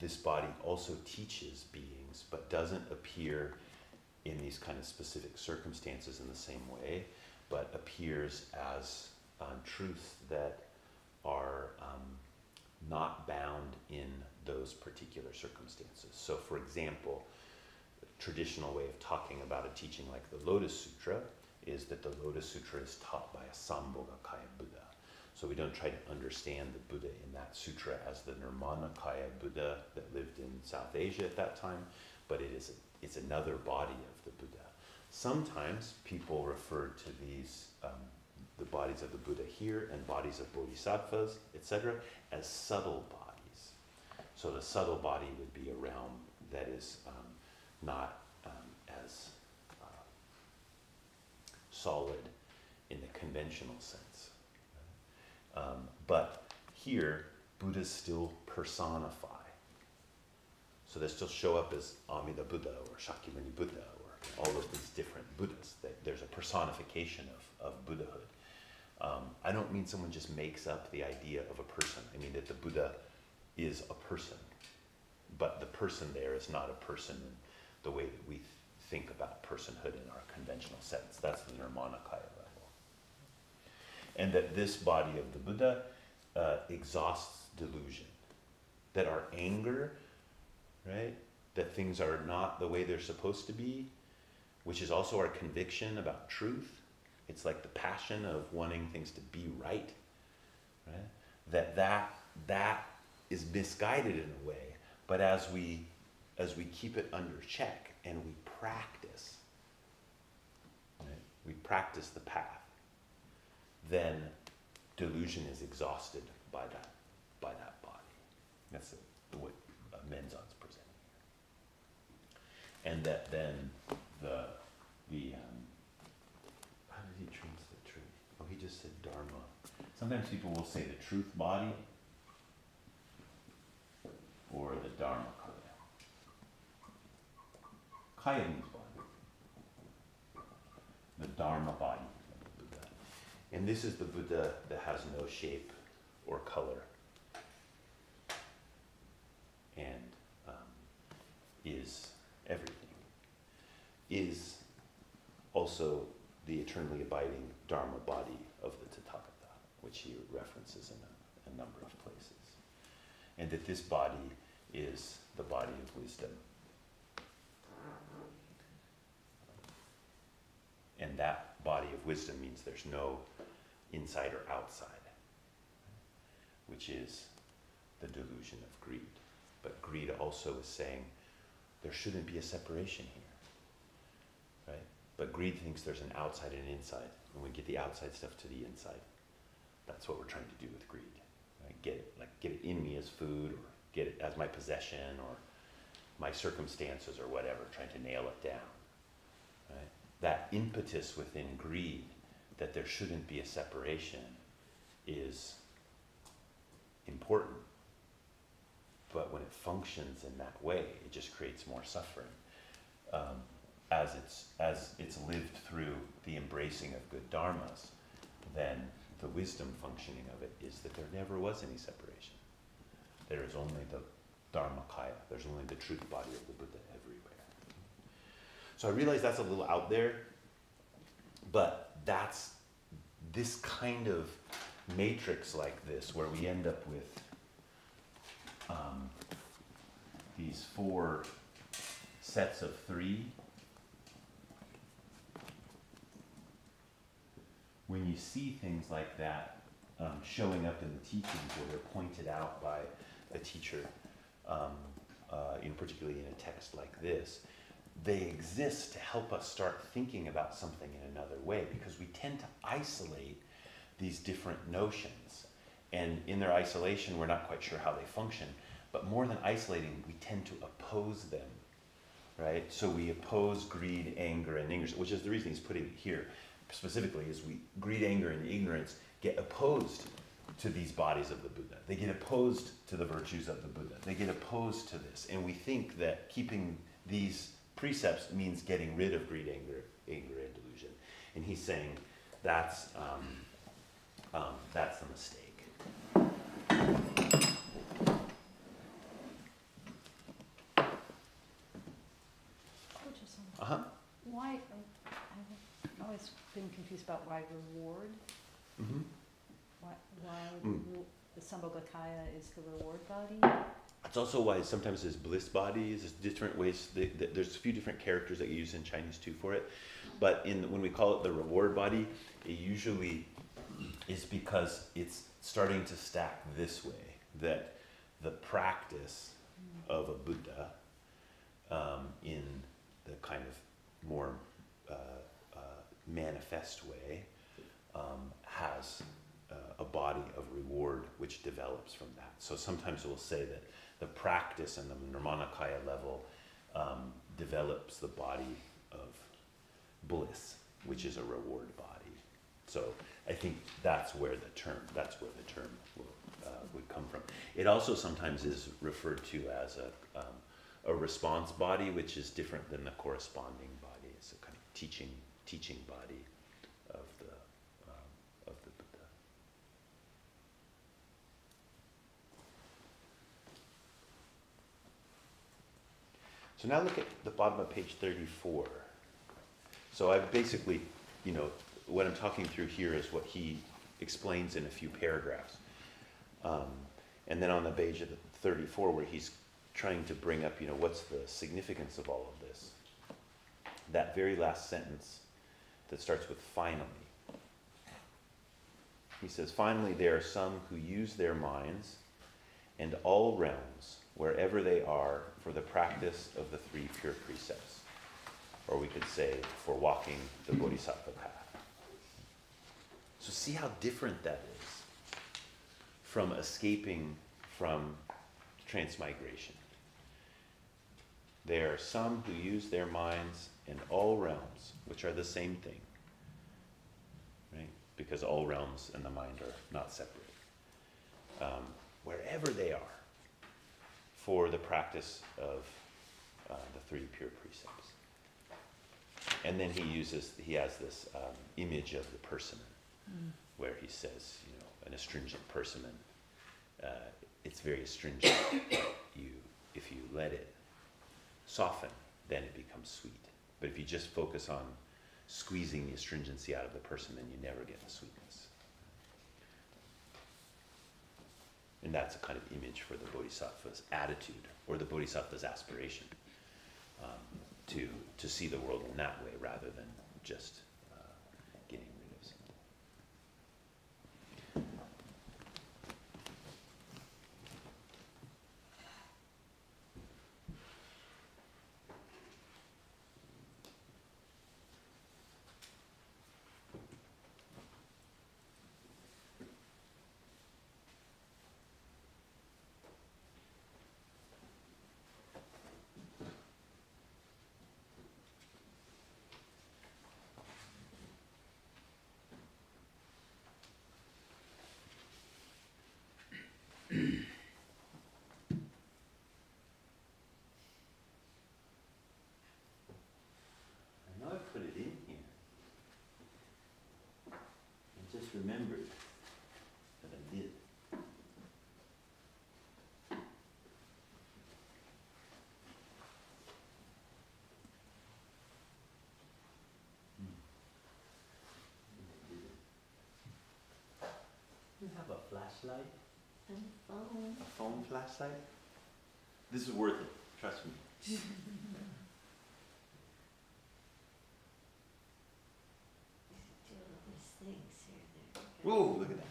Speaker 1: this body also teaches beings but doesn't appear in these kind of specific circumstances in the same way, but appears as um, truths that are um, not bound in those particular circumstances. So, for example, traditional way of talking about a teaching like the Lotus Sutra is that the Lotus Sutra is taught by a Sambhogakaya Buddha. So we don't try to understand the Buddha in that sutra as the Nirmanakaya Buddha that lived in South Asia at that time, but it is it's another body. Sometimes people refer to these um, the bodies of the Buddha here and bodies of bodhisattvas, etc., as subtle bodies. So the subtle body would be a realm that is um, not um, as uh, solid in the conventional sense. Um, but here, Buddhas still personify. So they still show up as Amida Buddha or Shakyamuni Buddha all of these different Buddhas. That there's a personification of, of Buddhahood. Um, I don't mean someone just makes up the idea of a person. I mean that the Buddha is a person, but the person there is not a person in the way that we th- think about personhood in our conventional sense. That's the Nirmanakaya level. And that this body of the Buddha uh, exhausts delusion. That our anger, right, that things are not the way they're supposed to be, which is also our conviction about truth. It's like the passion of wanting things to be right, right? That that that is misguided in a way, but as we as we keep it under check and we practice, right? we practice the path, then delusion is exhausted by that by that body. That's what uh, Menzan's presenting here. And that then the the um, how did he translate truth? Oh, he just said dharma. Sometimes people will say the truth body or the dharma kaya. Kaya means body. The dharma body. And this is the Buddha that has no shape or color and um, is everything. Is also the eternally abiding Dharma body of the Tathagata, which he references in a, a number of places. And that this body is the body of wisdom. And that body of wisdom means there's no inside or outside, which is the delusion of greed. But greed also is saying there shouldn't be a separation here? But greed thinks there's an outside and an inside, and we get the outside stuff to the inside. That's what we're trying to do with greed. Right? Get it, like get it in me as food, or get it as my possession, or my circumstances, or whatever. Trying to nail it down. Right? That impetus within greed, that there shouldn't be a separation, is important. But when it functions in that way, it just creates more suffering. Um, as it's as it's lived through the embracing of good dharmas, then the wisdom functioning of it is that there never was any separation. There is only the Dharmakaya. There's only the truth body of the Buddha everywhere. So I realize that's a little out there, but that's this kind of matrix like this where we end up with um, these four sets of three when you see things like that um, showing up in the teachings or they're pointed out by a teacher, um, uh, in particularly in a text like this, they exist to help us start thinking about something in another way because we tend to isolate these different notions. And in their isolation, we're not quite sure how they function. But more than isolating, we tend to oppose them, right? So we oppose greed, anger, and ignorance, which is the reason he's putting it here specifically is we greed, anger, and ignorance get opposed to these bodies of the Buddha. They get opposed to the virtues of the Buddha. They get opposed to this. And we think that keeping these precepts means getting rid of greed, anger, anger, and delusion. And he's saying that's um, um, that's the mistake.
Speaker 3: Which is,
Speaker 1: Uh huh.
Speaker 3: why, um, I've always been confused about why reward,
Speaker 1: Mm-hmm.
Speaker 3: why, why
Speaker 1: Mm.
Speaker 3: re- the Sambhogakaya is the reward body.
Speaker 1: That's also why sometimes there's bliss bodies. There's different ways. That, that- there's a few different characters that you use in Chinese too for it. But in when we call it the reward body, it usually is because it's starting to stack this way. That the practice of a Buddha um, in the kind of more uh, uh, manifest way um, has uh, a body of reward which develops from that. So sometimes we'll say that the practice and the Nirmanakaya level um, develops the body of bliss, which is a reward body. So I think that's where the term that's where the term will, uh, would come from. It also sometimes is referred to as a um, a response body, which is different than the corresponding body. It's a kind of teaching teaching body of the um, of the Buddha. So now look at the bottom of page 34. So I've basically, you know, what I'm talking through here is what he explains in a few paragraphs. Um, and then on the page of the 34 where he's trying to bring up, you know, what's the significance of all of this. That very last sentence that starts with finally. He says, finally, there are some who use their minds and all realms, wherever they are, for the practice of the three pure precepts. Or we could say, for walking the Bodhisattva path. So, see how different that is from escaping from transmigration. There are some who use their minds in all realms, which are the same thing, right? Because all realms and the mind are not separate. Um, wherever they are, for the practice of uh, the three pure precepts. And then he uses, he has this um, image of the persimmon, where he says, you know, an astringent persimmon, uh, it's very astringent. *coughs* you, if you let it soften, then it becomes sweet. But if you just focus on squeezing the astringency out of the person, then you never get the sweetness. And that's a kind of image for the bodhisattva's attitude or the bodhisattva's aspiration um, to, to see the world in that way rather than just uh, getting rid of something. I know I put it in here. I just remembered that I did. Hmm. You have a flashlight? A phone flashlight? This is worth it, trust me. *laughs* Whoa, look at that.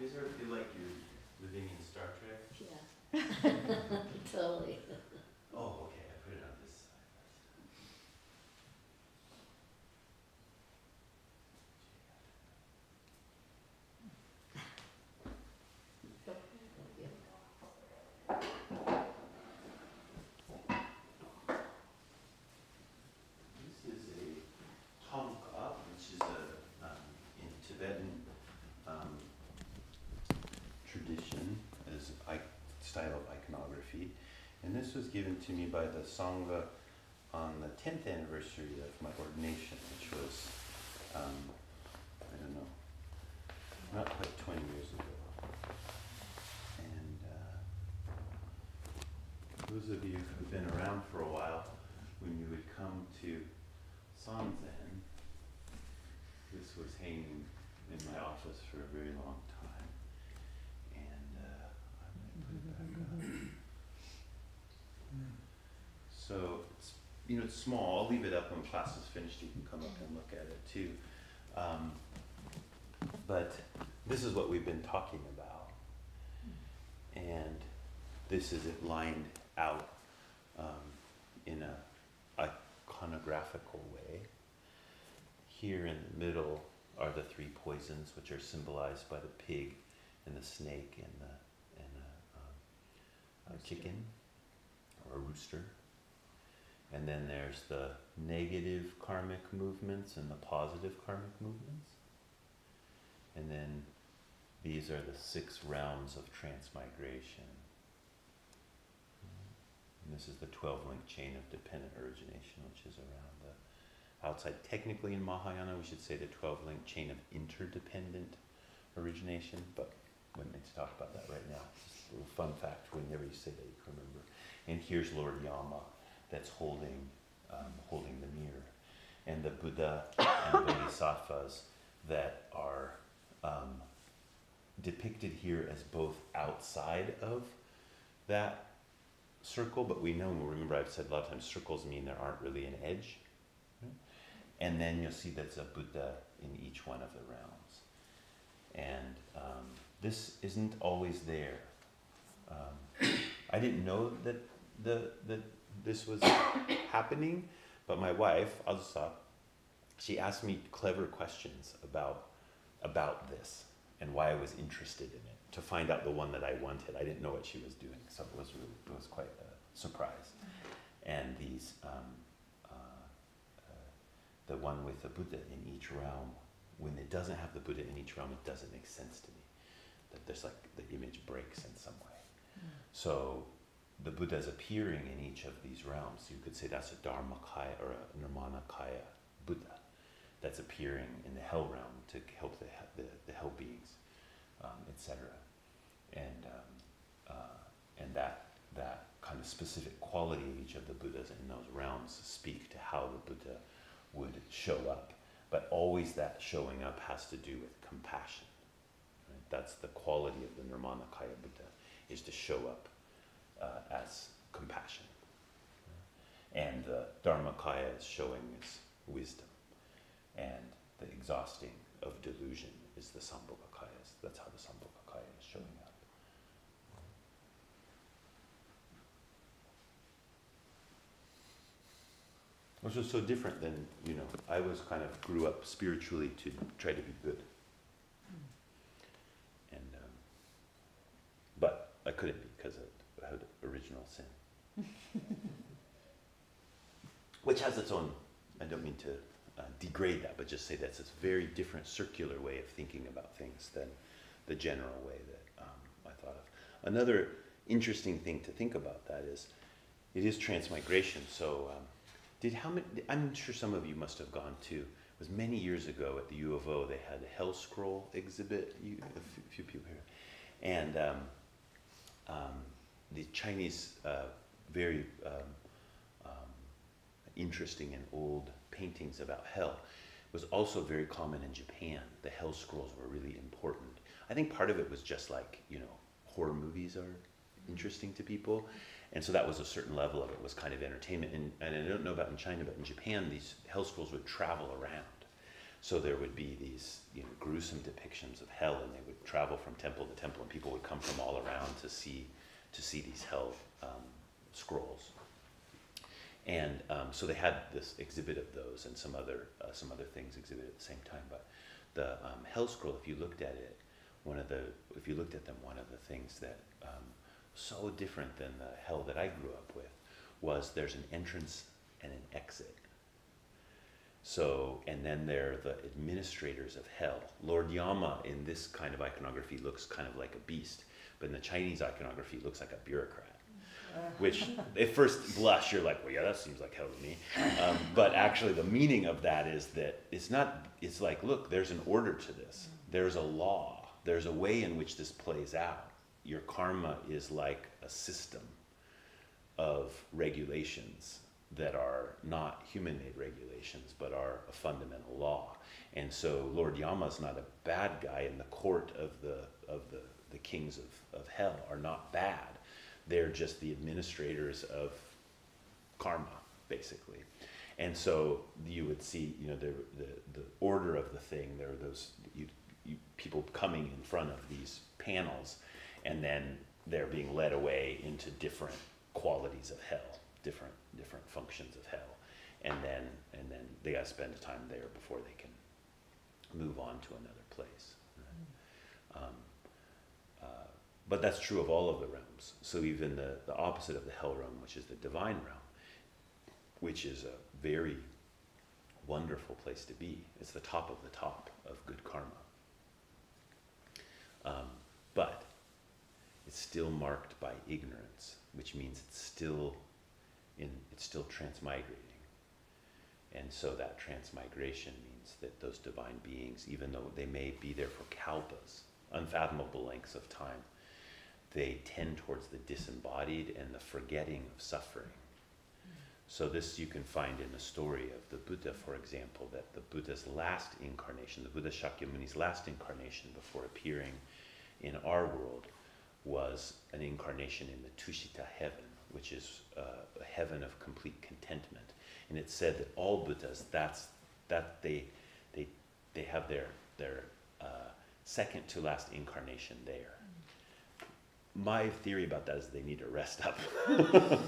Speaker 1: You guys ever feel like you're living in Star Trek?
Speaker 4: Yeah. Totally.
Speaker 1: Oh, okay, I put it on this side. This is a thangka, which is a, um, in Tibetan, um, tradition, as I, style of iconography. And this was given to me by the Sangha on the tenth anniversary of my ordination, which was, um, I don't know, not quite twenty years ago. And, uh, those of you who've been around for a while, when you would come to Sanzen, this was hanging in my office for a very long time. And, uh, I might put it back up. So, it's, you know, it's small, I'll leave it up when class is finished, you can come up and look at it too. Um, but this is what we've been talking about. And this is it lined out um, in a iconographical way. Here in the middle are the three poisons, which are symbolized by the pig and the snake and the and a, um, a chicken or a rooster. And then there's the negative karmic movements and the positive karmic movements. And then these are the six realms of transmigration. And this is the 12 link chain of dependent origination, which is around the outside. Technically, in Mahayana, we should say the 12 link chain of interdependent origination, but we don't need to talk about that right now. Just a little fun fact whenever you say that, you can remember. And here's Lord Yama that's holding, um, holding the mirror. And the Buddha and the Bodhisattvas that are um, depicted here as both outside of that circle, but we know, remember I've said a lot of times circles mean there aren't really an edge. And then you'll see that's a Buddha in each one of the realms. And um, this isn't always there. Um, I didn't know that the that this was happening, but my wife, Azusa, she asked me clever questions about about this and why I was interested in it to find out the one that I wanted. I didn't know what she was doing, so it was really, it was quite a surprise. And these, um, uh, uh, the one with the Buddha in each realm, when it doesn't have the Buddha in each realm, it doesn't make sense to me. That there's like the image breaks in some way. So the Buddha is appearing in each of these realms. You could say that's a Dharmakaya or a Nirmanakaya Buddha that's appearing in the hell realm to help the, the, the hell beings, um, etc. And, um, uh, and that, that kind of specific quality of each of the Buddhas in those realms speak to how the Buddha would show up. But always that showing up has to do with compassion. Right? That's the quality of the Nirmanakaya Buddha, is to show up uh, as compassion. And the Dharmakaya is showing as wisdom. And the exhausting of delusion is the Sambhogakayas. That's how the Sambhogakaya is showing up. Which was so different than, you know, I was kind of grew up spiritually to try to be good. And, um, but I couldn't be because I had original sin. *laughs* Which has its own, I don't mean to uh, degrade that, but just say that's a very different circular way of thinking about things than the general way that um, I thought of. Another interesting thing to think about that is it is transmigration. So, um, did how many? I'm sure some of you must have gone to. It was many years ago at the U of O. They had a Hell Scroll exhibit. You, a few, people here, and um, um, the Chinese uh, very um, um, interesting and old paintings about hell was also very common in Japan. The hell scrolls were really important. I think part of it was just like, you know, horror movies are interesting to people. And so that was a certain level of it was kind of entertainment. And, and I don't know about in China, but in Japan, these hell scrolls would travel around. So there would be these you know, gruesome depictions of hell, and they would travel from temple to temple, and people would come from all around to see, to see these hell um, scrolls. And um, so they had this exhibit of those and some other uh, some other things exhibited at the same time. But the um, Hell Scroll, if you looked at it, one of the if you looked at them, one of the things that um, so different than the hell that I grew up with was there's an entrance and an exit. So and then there are the administrators of hell. Lord Yama in this kind of iconography looks kind of like a beast, but in the Chinese iconography looks like a bureaucrat. which at first blush you're like, well, yeah, that seems like hell to me. Um, but actually, the meaning of that is that it's not. It's like, look, there's an order to this. There's a law. There's a way in which this plays out. Your karma is like a system of regulations that are not human-made regulations, but are a fundamental law. And so Lord Yama's not a bad guy, in the court of the of the, the kings of, of hell are not bad. They're just the administrators of karma, basically. And so you would see, you know, the, the, the order of the thing, there are those you, you, people coming in front of these panels, and then they're being led away into different qualities of hell, different, different functions of hell. And then, and then they gotta spend time there before they can move on to another place. right? Um, uh, but that's true of all of the realms. So even the, the opposite of the hell realm, which is the divine realm, which is a very wonderful place to be. It's the top of the top of good karma. Um, but it's still marked by ignorance, which means it's still in it's still transmigrating. And so that transmigration means that those divine beings, even though they may be there for kalpas, unfathomable lengths of time, they tend towards the disembodied and the forgetting of suffering. So this you can find in the story of the Buddha, for example, that the Buddha's last incarnation, the Buddha Shakyamuni's last incarnation before appearing in our world, was an incarnation in the Tushita heaven, which is uh, a heaven of complete contentment. And it's said that all Buddhas, that's that they they they have their their uh, second to last incarnation there. My theory about that is they need to rest up. *laughs*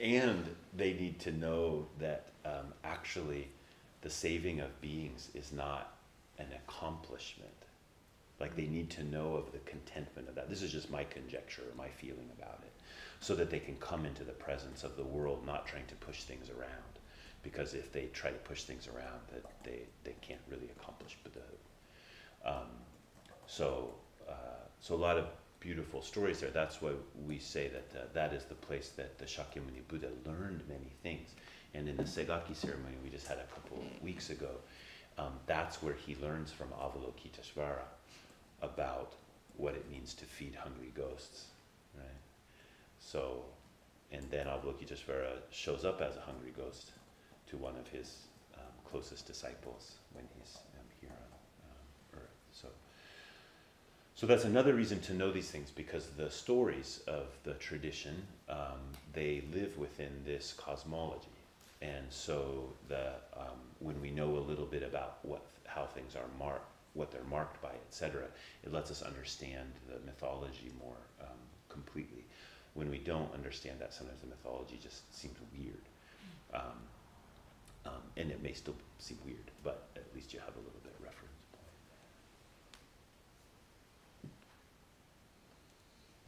Speaker 1: and they need to know that um, actually the saving of beings is not an accomplishment. Like they need to know of the contentment of that. This is just my conjecture my feeling about it. So that they can come into the presence of the world not trying to push things around. Because if they try to push things around, that they, they can't really accomplish Buddhahood. Um, so, uh, so a lot of beautiful stories there. That's why we say that uh, that is the place that the Shakyamuni Buddha learned many things. And in the Segaki ceremony we just had a couple of weeks ago, um, that's where he learns from Avalokiteshvara about what it means to feed hungry ghosts, right? So, and then Avalokiteshvara shows up as a hungry ghost to one of his um, closest disciples when he's um, here on um, earth. So, so that's another reason to know these things because the stories of the tradition um, they live within this cosmology, and so the um, when we know a little bit about what how things are marked, what they're marked by, etc., it lets us understand the mythology more um, completely. When we don't understand that, sometimes the mythology just seems weird, um, um, and it may still seem weird, but at least you have a little bit of reference point.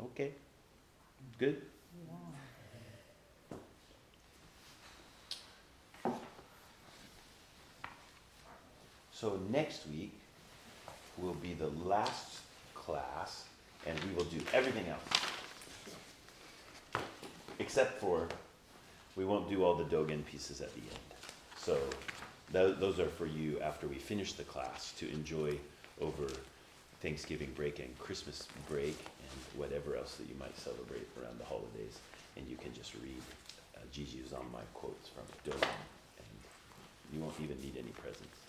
Speaker 1: Okay, good. So next week will be the last class, and we will do everything else. Except for, we won't do all the Dogen pieces at the end. So tho- those are for you after we finish the class to enjoy over Thanksgiving break and Christmas break and whatever else that you might celebrate around the holidays. And you can just read uh, Jijuyu Zanmai quotes from Dogen, and you won't even need any presents.